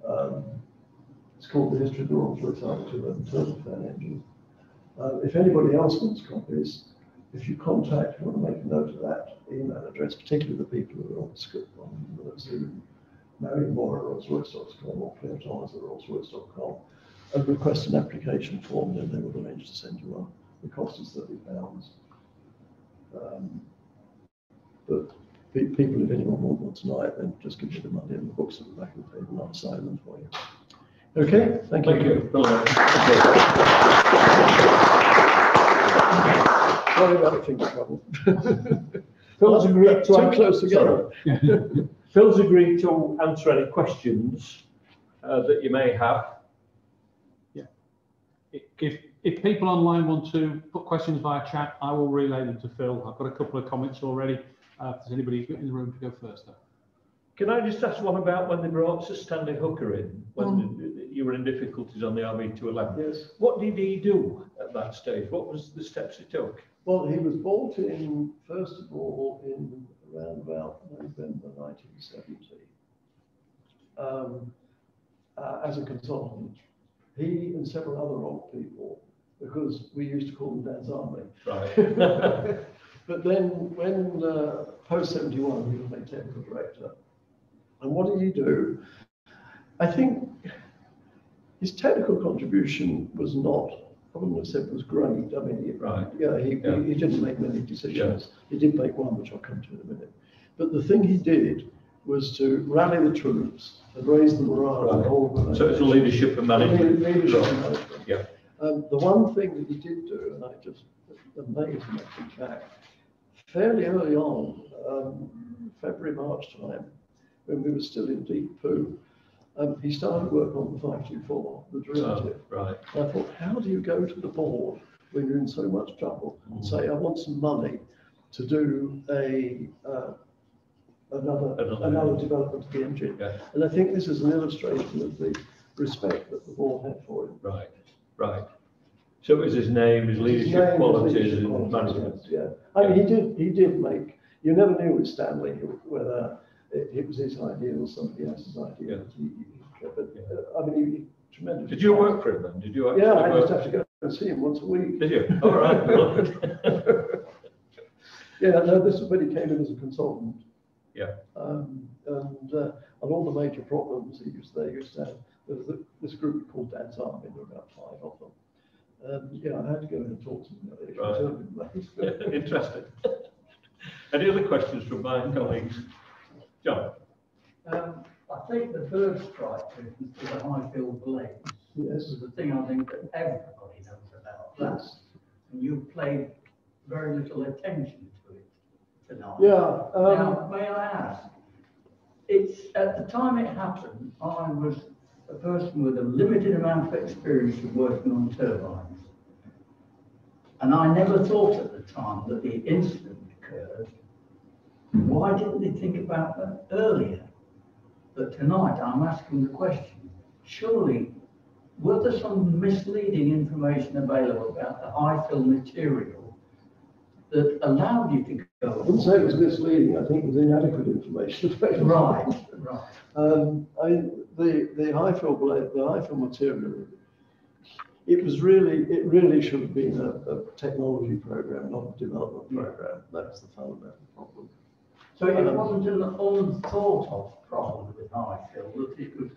Um, it's called The History of the Arctic and Turbofan Engine. Uh, if anybody else wants copies, if you contact, you want to make a note of that email address, particularly the people who are on Skype, on Zoom, Mary Moore at Rolls-Royce.com or Claire Thomas at Rolls-Royce.com, and request an application form, then they will arrange to send you one. The cost is thirty pounds. Um, But people, if anyone wants one tonight, then just give you the money and the books at the back of the table and I'll sign them for you. Okay, thank you. Thank you. Phil. Sorry about the finger trouble. Phil's agreed to. Too close together. Phil's agreed to answer any questions uh, that you may have. Yeah. If, if people online want to put questions via chat, I will relay them to Phil. I've got a couple of comments already. Uh, if there's anybody in the room to go first though. Can I just ask one about when they brought Sir Stanley Hooker in, when you were in difficulties on the RB two eleven? Yes, What did he do at that stage? What was the steps he took? well, he was brought in, first of all, in around about November nineteen seventy. Um, uh, as a consultant, he and several other old people, because we used to call them Dad's Army. Right. But then when, uh, post seventy-one, he was made technical director. And what did he do? I think his technical contribution was not, I wouldn't have said was great. I mean, he- Right. yeah, he, Yeah. he, he didn't make many decisions. He did make one, which I'll come to in a minute. But the thing he did was to rally the troops and raise the morale of the whole So it's a leadership and management. Leadership Right. and management. Yeah. Um, the one thing that he did do, and I just amazed think back, fairly early on, um, February, March time, when we were still in deep poo, Um, he started work on the five two four, the derivative. Oh, Right, And I thought, how do you go to the board when you're in so much trouble and say, I want some money to do a, uh, another, Another- another development of the engine? yeah, And I think this is an illustration of the respect that the board had for him. right, right. So it was his name, his leadership name qualities leadership and qualities, management. Yeah, I mean, he did, he did make, you never knew with Stanley whether it, it was his idea or somebody else's idea. Yeah. He- he- But, uh, I mean, he- tremendous. Did you work for him then? Did you Yeah, I just have to go and see him once a week. Did you? All right. Yeah, no, this is when he came in as a consultant. Yeah. Um, and, uh, and all the major problems he used, they used to have, there was this group called Dad's Army, there were about five of them. And, yeah, I had to go in and talk to them. They Right. told Interesting. Any other questions from my colleagues? John? Um, I think the bird strike business with the Hyfil blades Yes, is the thing I think that everybody knows about that. And you've paid very little attention to it tonight. yeah, um, Now, may I ask, it's, at the time it happened, I was a person with a limited amount of experience of working on turbines. And I never thought at the time that the incident occurred. Why didn't they think about that earlier? But tonight I'm asking the question, surely, were there some misleading information available about the Hyfil material that allowed you to go? I wouldn't say it was misleading, I think it was inadequate information. Right, right. Um, I, the, the Hyfil blade, the fill material, it was really, it really should have been a, a technology program, not a development program. That's the fundamental problem. So it wasn't um, an unthought of problem with high fill, that it was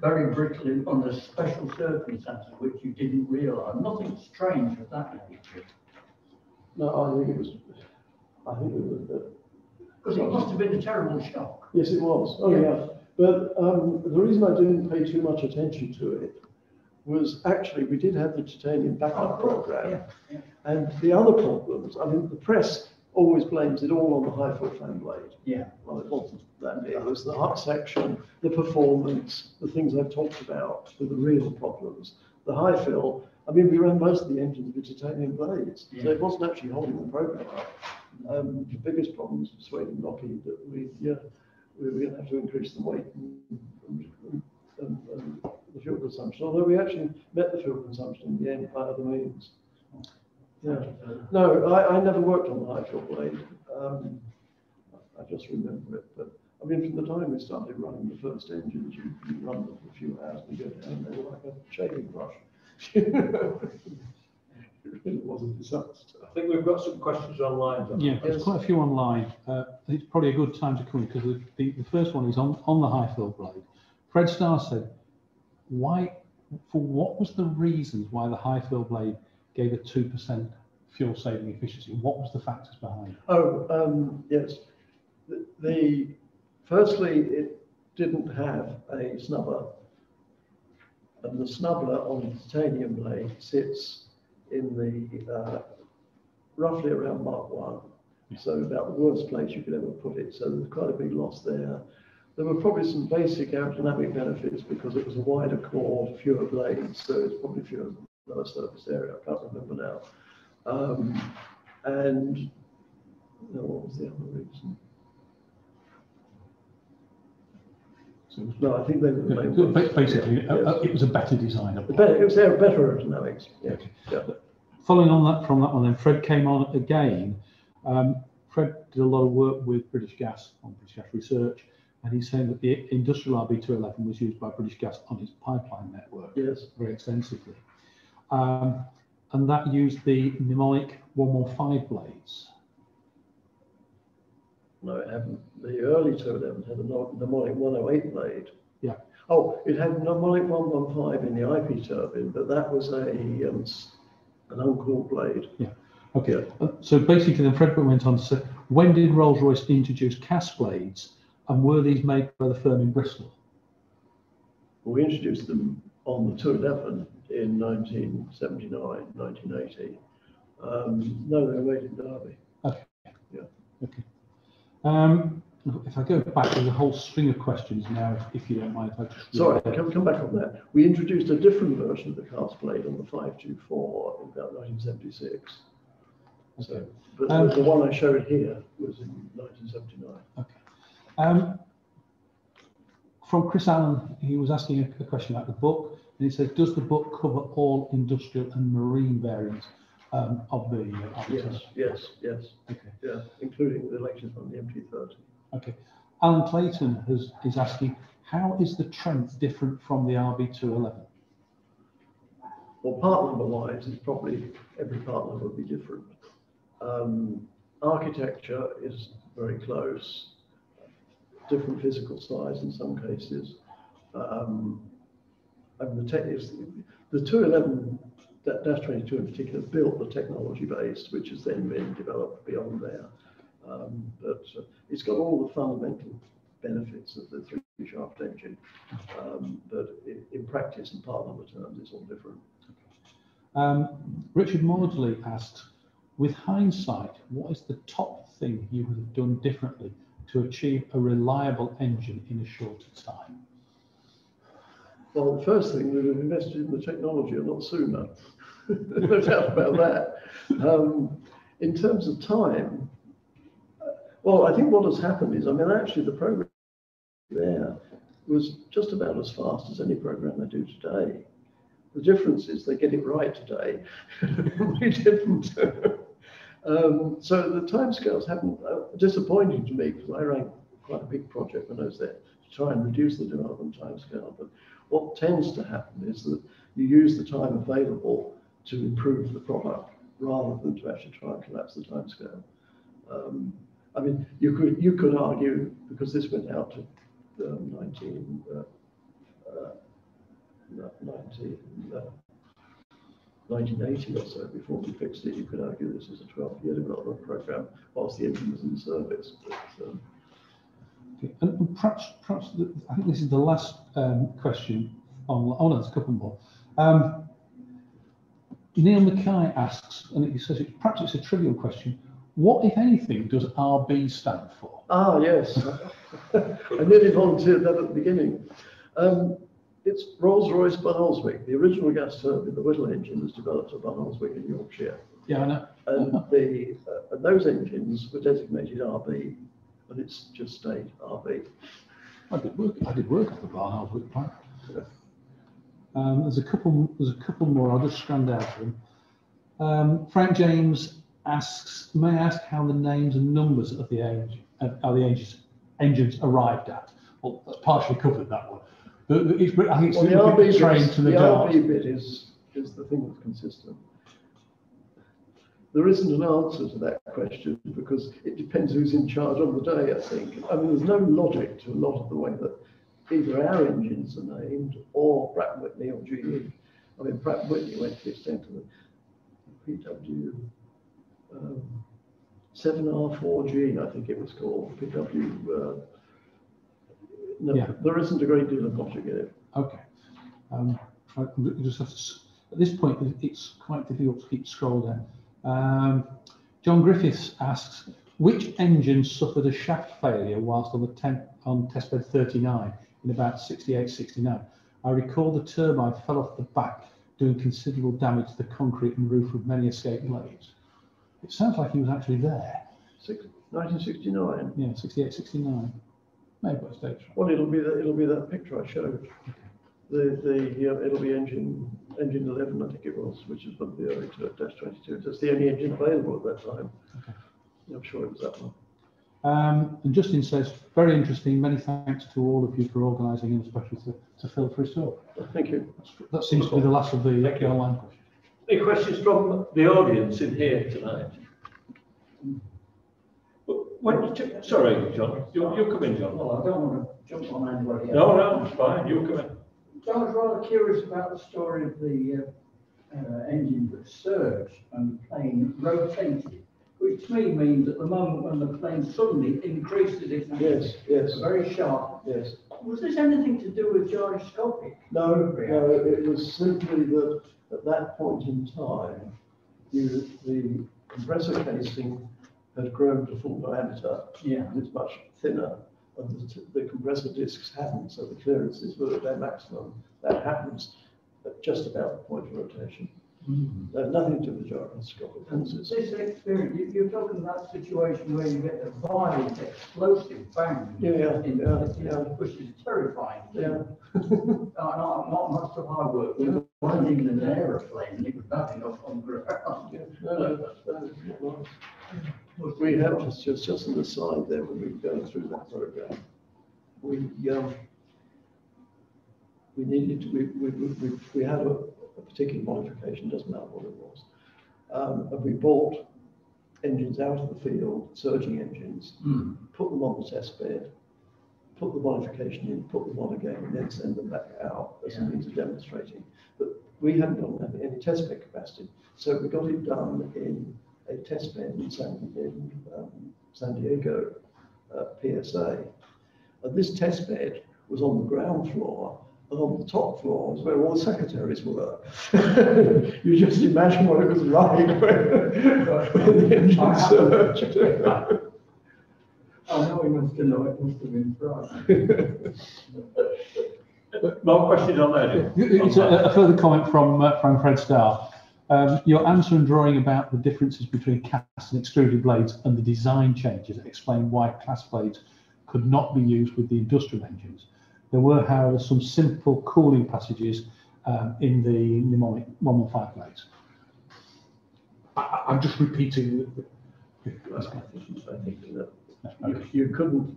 very brittle under special circumstances which you didn't realise, nothing strange of that nature. No, I think it was, I think it was, Because it must have been a terrible shock. yes, it was, oh, yeah. But, um, the reason I didn't pay too much attention to it was actually, we did have the titanium backup program. Yeah, yeah. And the other problems, I mean, the press always blames it all on the Hyfil fan blade. Yeah, Well, it wasn't that, it was the hot section, the performance, the things I've talked about were the real problems. The Hyfil, I mean, we ran most of the engines with titanium blades, so it wasn't actually holding the program up. Um, the biggest problem was persuading Lockheed that we, yeah, we were gonna have to increase the weight and, and, and, the fuel consumption, although we actually met the fuel consumption in the end by other means. Yeah. No, I, I never worked on the Hyfil blade. Um, I just remember it, but I mean, from the time we started running the first engines, you, you run them for a few hours and you go down, they were like a shaving brush. It was a disaster. I think we've got some questions online. John. Yeah, there's quite a few online. Uh, it's probably a good time to come in because the, the, the first one is on, on the Hyfil blade. Fred Starr said, why, for what was the reasons why the Hyfil blade gave a 2% fuel saving efficiency? What was the factors behind it? Oh, um, yes. The, the, firstly, it didn't have a snubber. And the snubber on the titanium blade sits in the, uh, roughly around Mach one. So about the worst place you could ever put it. So there's quite a big loss there. There were probably some basic aerodynamic benefits because it was a wider core, fewer blades, so it's probably fewer lower surface area. I can't remember now. Um, and no, what was the other reason? So No, I think they were the main Ba- ones. Basically, Yeah, uh, uh, yes. it was a better design. of better, it was there, better aerodynamics, yes, yeah. Following on that from that one, then Fred came on again. Um, Fred did a lot of work with British Gas on British Gas Research, and he's saying that the industrial RB211 was used by British Gas on its pipeline network Yes, very extensively. Um, and that used the Nimonic 115 blades. no, it hadn't. The early two eleven had a Nimonic one oh eight blade. Yeah. Oh, it had Nimonic one one five in the IP turbine, but that was a, um, an uncooled blade. Yeah. Okay, uh, so basically then Fred went on to say, when did Rolls-Royce introduce cast blades and were these made by the firm in Bristol? We introduced them on the two eleven in 1979, 1980. Um, no, they were made in Derby. Okay. Yeah. Okay. Um, if I go back, there's a whole string of questions now, if, if you don't mind, if I just. Sorry, come, come back on that. We introduced a different version of the cast blade on the five two four in about nineteen seventy-six. So, but Um, the one I showed here was in nineteen seventy-nine. Um, from Chris Allen, he was asking a, question about the book, and he says, does the book cover all industrial and marine variants um, of the uh, Yes, yes, yes, Okay. yeah, including the latest on the MT thirty. Okay. Alan Clayton has, is asking, how is the Trent different from the RB211? Well, part number wise, it's probably, every part number will be different. Um, architecture is very close, different physical size in some cases. Um, and the is, the two eleven dash twenty-two in particular built the technology base, which has then been developed beyond there. Um, but uh, it's got all the fundamental benefits of the three shaft engine. Um, but in, in practice and part number terms, it's all different. Um, Richard Maudsley asked, with hindsight, what is the top thing you would have done differently to achieve a reliable engine in a shorter time? Well, the first thing, we'd have invested in the technology a lot sooner. No doubt about that. Um, in terms of time, well, I think what has happened is, I mean, actually the program there was just about as fast as any program they do today. The difference is they get it right today. we didn't. um, so the timescales haven't uh, disappointing to me because I ran quite a big project when I was there to try and reduce the development timescale. But what tends to happen is that you use the time available to improve the product rather than to actually try and collapse the timescale. Um, I mean, you could you could argue because this went out to um, 19, uh, uh, 19, uh, 1980 or so before we fixed it. You could argue this is a 12-year development program whilst the engine was in service. But, um, Okay, And perhaps, perhaps, the- I think this is the last um, question on, oh no, there's a couple more. Um, Neil Mackay asks, and he says, it- perhaps it's a trivial question, what, if anything, does RB stand for? Ah, yes. I nearly volunteered that at the beginning. Um, it's Rolls-Royce Barnoldswick. The original gas turbine, the Whittle engine, was developed at Barnoldswick in Yorkshire. Yeah, I know. And the, uh, and those engines were designated RB, and it's just stayed RB. I did work, I did work at the barn, I was plant. Um, there's a couple, there's a couple more, I'll just strand out them. Um, Frank James asks, may I ask how the names and numbers of the are the engines, engines arrived at? Well, that's partially covered that one. The, the, it's, I think it's Well, the RB the train bit, to the the dart. RB bit is, is the thing that's consistent. There isn't an answer to that question because it depends who's in charge on the day, I think. I mean, there's no logic to a lot of the way that either our engines are named or Pratt Whitney or GE. I mean, Pratt Whitney went to the extent of the PW um, 7R4G, I think it was called, PW. Uh, no, Yeah. there isn't a great deal of logic in it. Okay. Um, I just have to, at this point, it's quite difficult to keep scroll down. Um, John Griffiths asks, which engine suffered a shaft failure whilst on the ten, on testbed 39 in about 68, 69? I recall the turbine fell off the back, doing considerable damage to the concrete and roof of many escape blades. It sounds like he was actually there. Six, 1969. Yeah, 68, 69. Maybe got his dates wrong. Well, it'll be that, it'll be that picture I showed. The, the, uh, it'll be engine, engine 11, I think it was, which is one of the early dash 22. That's the only engine available at that time. Okay. I'm sure it was that one. Um, and Justin says, very interesting. Many thanks to all of you for organising and especially to, to Phil for his talk. Thank you. That's, that seems to be the last of the, the online questions. Any questions from the audience in here tonight? When you took- sorry, John, you, you come in, John. Well, I don't want to jump on anybody else. No, no, it's fine, you come in. So I was rather curious about the story of the uh, uh, engine that surged and the plane rotated, which to me means at the moment when the plane suddenly increases its Yes, yes, very sharp. yes. Was this anything to do with gyroscopic? No, no, it was simply that at that point in time, you, the compressor casing had grown to full diameter, Yeah. and it's much thinner, and the, the compressor discs hadn't, so the clearances were at their maximum. That happens at just about the point of rotation. Mm. They have nothing to do with gyroscopic forces. this experience, you, you're talking about situation where you get a violent explosive bang. Yeah, yeah, in- yeah, yeah. Which is terrifying. Yeah. Uh, not, not much of I work wasn't even an aeroplane, it was nothing off on the ground. Yeah, no, no, no, not nice. We have, just, just, just an aside there, when we were going through that program, we, um, we needed, to- we, we, we, we- we had a, a particular modification, doesn't matter what it was. Um, and we bought engines out of the field, surging engines, Hmm. put them on the test bed, put the modification in, put them on again, and then send them back out as a means of demonstrating. But we hadn't any, any test bed capacity, so we got it done in a test bed in San, in, um, San Diego, uh, PSA. And this test bed was on the ground floor, and on the top floor was where all the secretaries were. You just imagine what it was like when, when the engine surged. I know he must have known, it must have been fright. More questions on that. It's a, a further comment from, uh, from Fred Starr. Um, your answer and drawing about the differences between cast and extruded blades and the design changes explain why cast blades could not be used with the industrial engines. There were, however, some simple cooling passages um, in the Nimonic 115 blades. I, I- I'm just repeating. the- I think I think that Okay. You, you couldn't,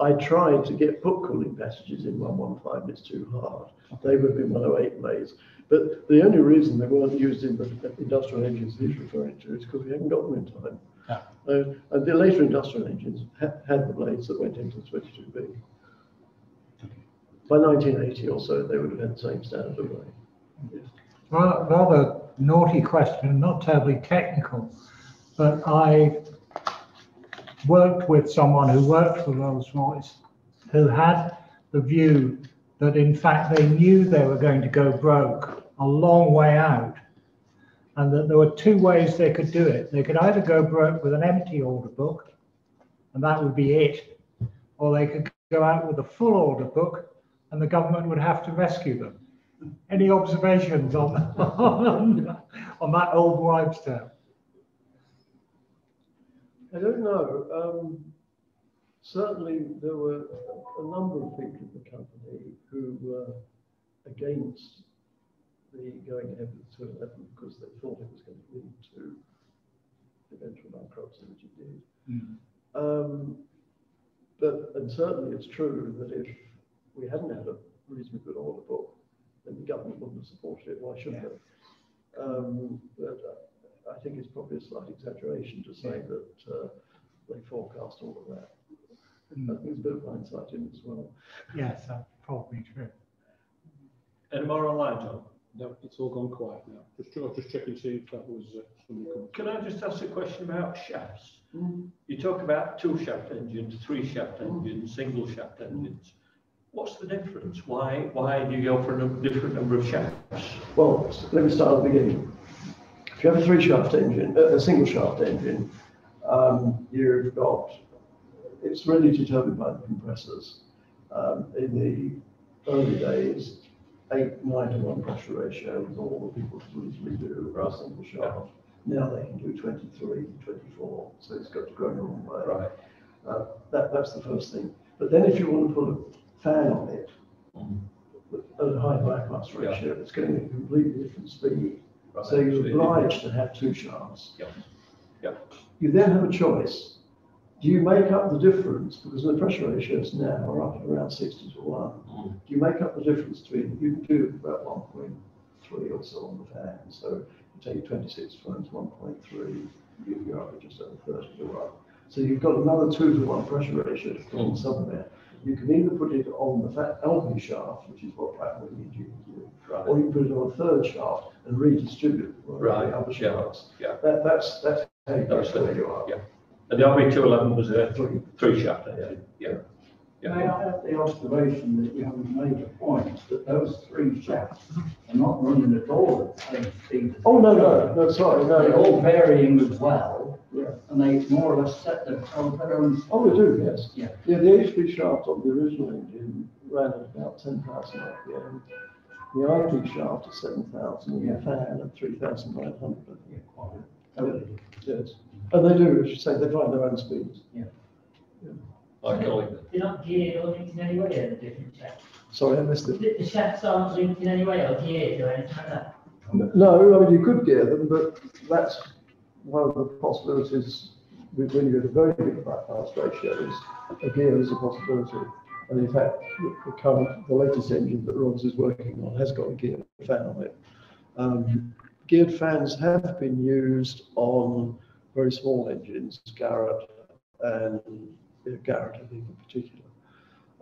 I tried to get put calling passages in one one five, it's too hard. They would be one oh eight blades. But the only reason they weren't used in the industrial engines he's referring to is because we haven't got them in time. Yeah. Uh, and the later industrial engines had, had the blades that went into the twenty-two B. By nineteen eighty or so, they would have had the same standard of weight. Ra- Rather naughty question, not terribly technical, but I worked with someone who worked for Rolls-Royce, who had the view that in fact they knew they were going to go broke a long way out. And that there were two ways they could do it. They could either go broke with an empty order book, and that would be it, or they could go out with a full order book, and the government would have to rescue them. Any observations on, on, on that old wives' tale? I don't know. Um, certainly, there were a number of people in the company who were against the going ahead with the 211 because they thought it was going to lead to eventual bankruptcy, which it did. Um, but, and certainly it's true that if we hadn't had a reasonably good order book, then the government wouldn't have supported it. Why should Yeah. they? Um, but uh, I think it's probably a slight exaggeration to say that uh, they forecast all of that. I think there's a bit of hindsight in it as well. Yes, that's probably true. Any more online, John? No, it's all gone quiet now. Just, I was just checking to see if that was uh, somebody. Can I just ask a question about shafts? You talk about two shaft engines, three shaft engines, single shaft engines. What's the difference? Why, why do you go for a different number of shafts? Well, let me start at the beginning. If you have a three shaft engine, a, single shaft engine, um, you've got, it's really determined by the compressors. Um, in the early days, eight, nine to one pressure ratio was all the people could easily do for a single shaft. Now they can do 23, 24, so it's got to grow a long way. Right. Uh, that, that's the first thing. But then if you want to put a fan on it, at a high bypass Yeah. ratio, it's going at a completely different speed. So you're obliged to have two shafts. Yeah. Yeah. You then have a choice. Do you make up the difference, because the pressure ratios now are up around sixty to one. Mm. Do you make up the difference between, you can do about one point three or so on the fan, so you take twenty-six times one point three, you're up at just over thirty to one. So you've got another two to one pressure ratio to in Mm. somewhere. You can either put it on the fa- shaft, which is what Pratt & Whitney do, Right. or you put it on a third shaft and redistribute. Right, the other yeah, shafts. yeah. That, that's, that's how you That's where it, you are. yeah. And the two eleven was a Three. three shaft engine, yeah. May I have the observation that you haven't made a point that those three shafts are not running at all at the same speed? as Oh, no, no, no, sorry, no. They're all varying as well, Yeah. and they more or less set their, own- their own. Oh, they do, yes. Yeah. Yeah, the HP shaft on the original engine ran at about ten thousand RPM. The IP shaft is seven thousand, and the fan at three thousand nine hundred. Yeah, quite totally. Yes, and they do, as you say, they find their own speeds. I call it. They're not geared or linked in any way, are the different shafts? Sorry, I missed it. The, the shafts aren't linked in any way or geared or anything like that? No, I mean, you could gear them, but that's one of the possibilities with- when you get a very big bypass ratios, a gear is a possibility. And in fact, the- the current, the latest engine that Rolls is working on has got a geared fan on it. Um, geared fans have been used on very small engines, Garrett and yeah, Garrett, I think in particular.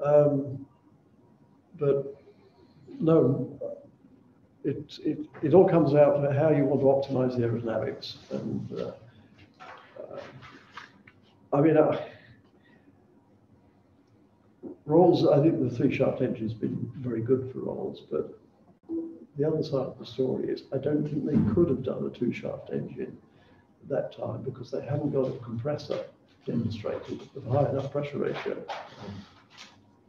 Um, but no, it, it, it all comes out to how you want to optimize the aerodynamics and, uh, uh, I mean, uh, Rolls, I think the three shaft engine's been very good for Rolls, but the other side of the story is I don't think they could have done a two shaft engine at that time because they hadn't got a compressor demonstrated with a high enough pressure ratio.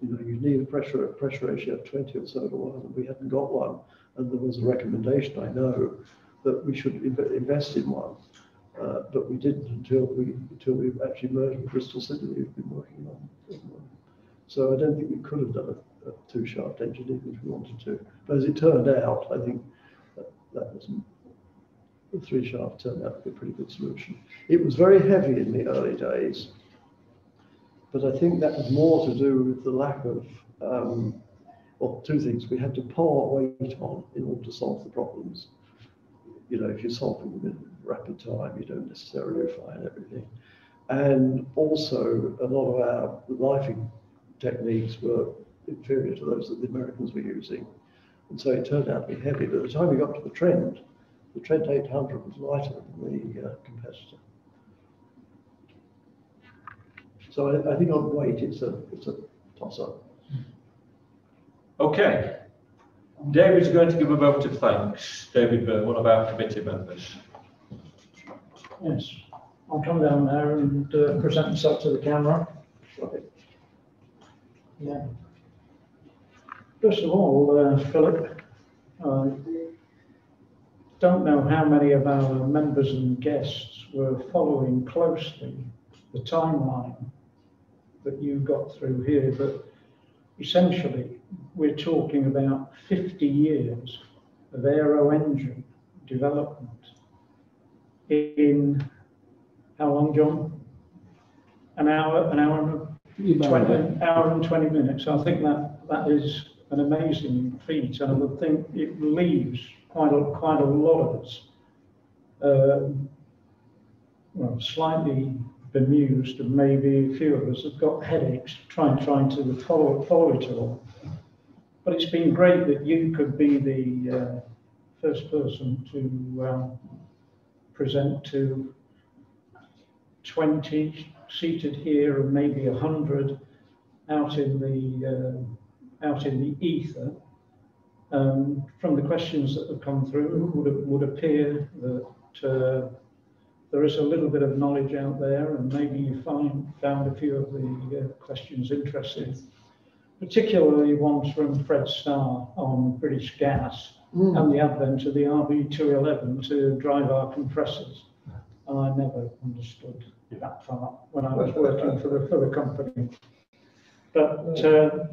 You know, you need a pressure, a pressure ratio of twenty or so to one, and we hadn't got one. And there was a recommendation, I know, that we should invest in one. Uh, but we didn't until we, until we actually merged with Bristol Siddeley, we've been working on. So I don't think we could have done a, a two shaft engine even if we wanted to. But as it turned out, I think that, that was, three shaft turned out to be a pretty good solution. It was very heavy in the early days, but I think that was more to do with the lack of, um, well, two things. We had to pour weight on in order to solve the problems. You know, if you're solving them in rapid time, you don't necessarily refine everything. And also, a lot of our lifing techniques were inferior to those that the Americans were using. And so it turned out to be heavy. By the time we got to the Trent, the Trent 800 was lighter than the uh, competitor. So I, I think on weight, it's a, it's a toss-up. Okay. David's going to give a vote of thanks. David Byrne, one of our committee members. Yes, I'll come down there and uh, present myself to the camera. Yeah. First of all, uh, Philip, I don't know how many of our members and guests were following closely the timeline that you got through here, but essentially, we're talking about 50 years of aero engine development in, how long, John? An hour, an hour and You may have it. 20, hour and 20 minutes. I think that, that is an amazing feat, and I would think it leaves quite a, quite a lot of us, um, well, slightly bemused, and maybe a few of us have got headaches trying, trying to follow, follow it all. But it's been great that you could be the uh, first person to um, present to 20 seated here and maybe 100 out in the, uh, out in the ether. Um, from the questions that have come through, it would, would appear that uh, there is a little bit of knowledge out there and maybe you find, found a few of the uh, questions interesting. Particularly ones from Fred Starr on British Gas and the advent of the RB211 to drive our compressors. And I never understood that part when I was working for the, for the company. But uh,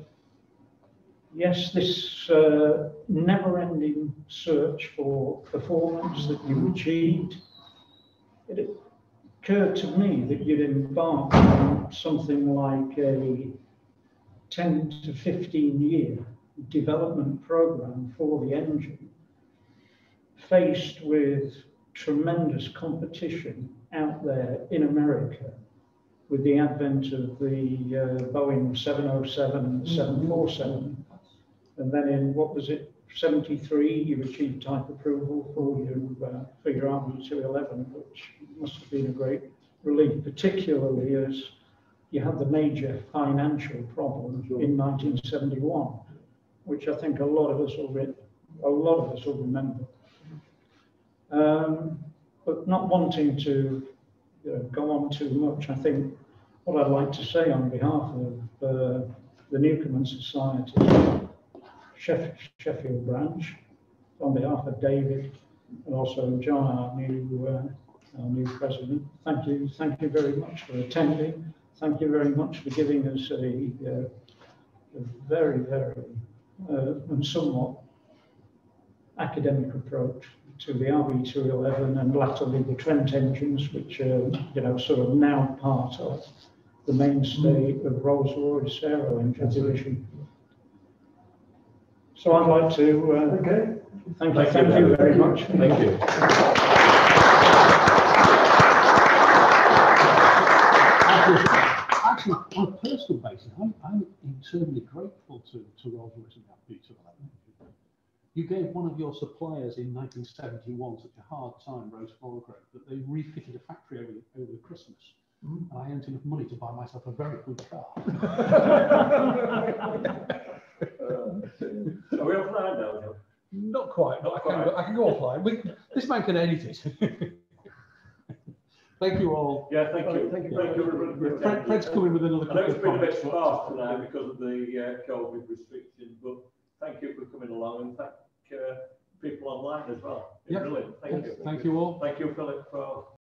yes, this uh, never-ending search for performance that you achieved, it occurred to me that you'd embarked on something like a 10 to 15 year development program for the engine, faced with tremendous competition out there in America with the advent of the uh, Boeing 707 and 747. And then in, what was it, 73, you achieved type approval for your, uh, for your RB211, which must have been a great relief, particularly as you had the major financial problem in 1971, which I think a lot of us will, re- a lot of us will remember. Um, but not wanting to you know, go on too much. I think what I'd like to say on behalf of uh, the Newcomen Society, Sheffield branch, on behalf of David and also John, our new, uh, our new president, thank you, thank you very much for attending. Thank you very much for giving us a, uh, a very, very, uh, and somewhat academic approach to the RB two eleven and latterly the Trent engines, which are, you know, sort of now part of the mainstay of Rolls-Royce Aero Engine Division. So I'd like to, uh, Okay. thank you, thank you very much. Thank you. Actually, on a personal basis, I'm, I'm eternally grateful to, to Rolls-Royce and that B211. You gave one of your suppliers in 1971 such a hard time, Rose Forgrove, that they refitted a factory over, over Christmas. And I earned enough money to buy myself a very good car. Are we offline now, John? Not quite, but I Not can, quite. go- I can go offline. We, this man can edit it. Thank you all. Yeah, thank you. Thank you Thank you. very much. everybody. Fred, Fred's coming with another I know couple it's of been a bit comments. but- sparse tonight because of the uh, COVID restrictions, but thank you for coming along and thank uh, people online as well. It's Yep. Brilliant, thank you. Thank you all. Thank you, Philip, for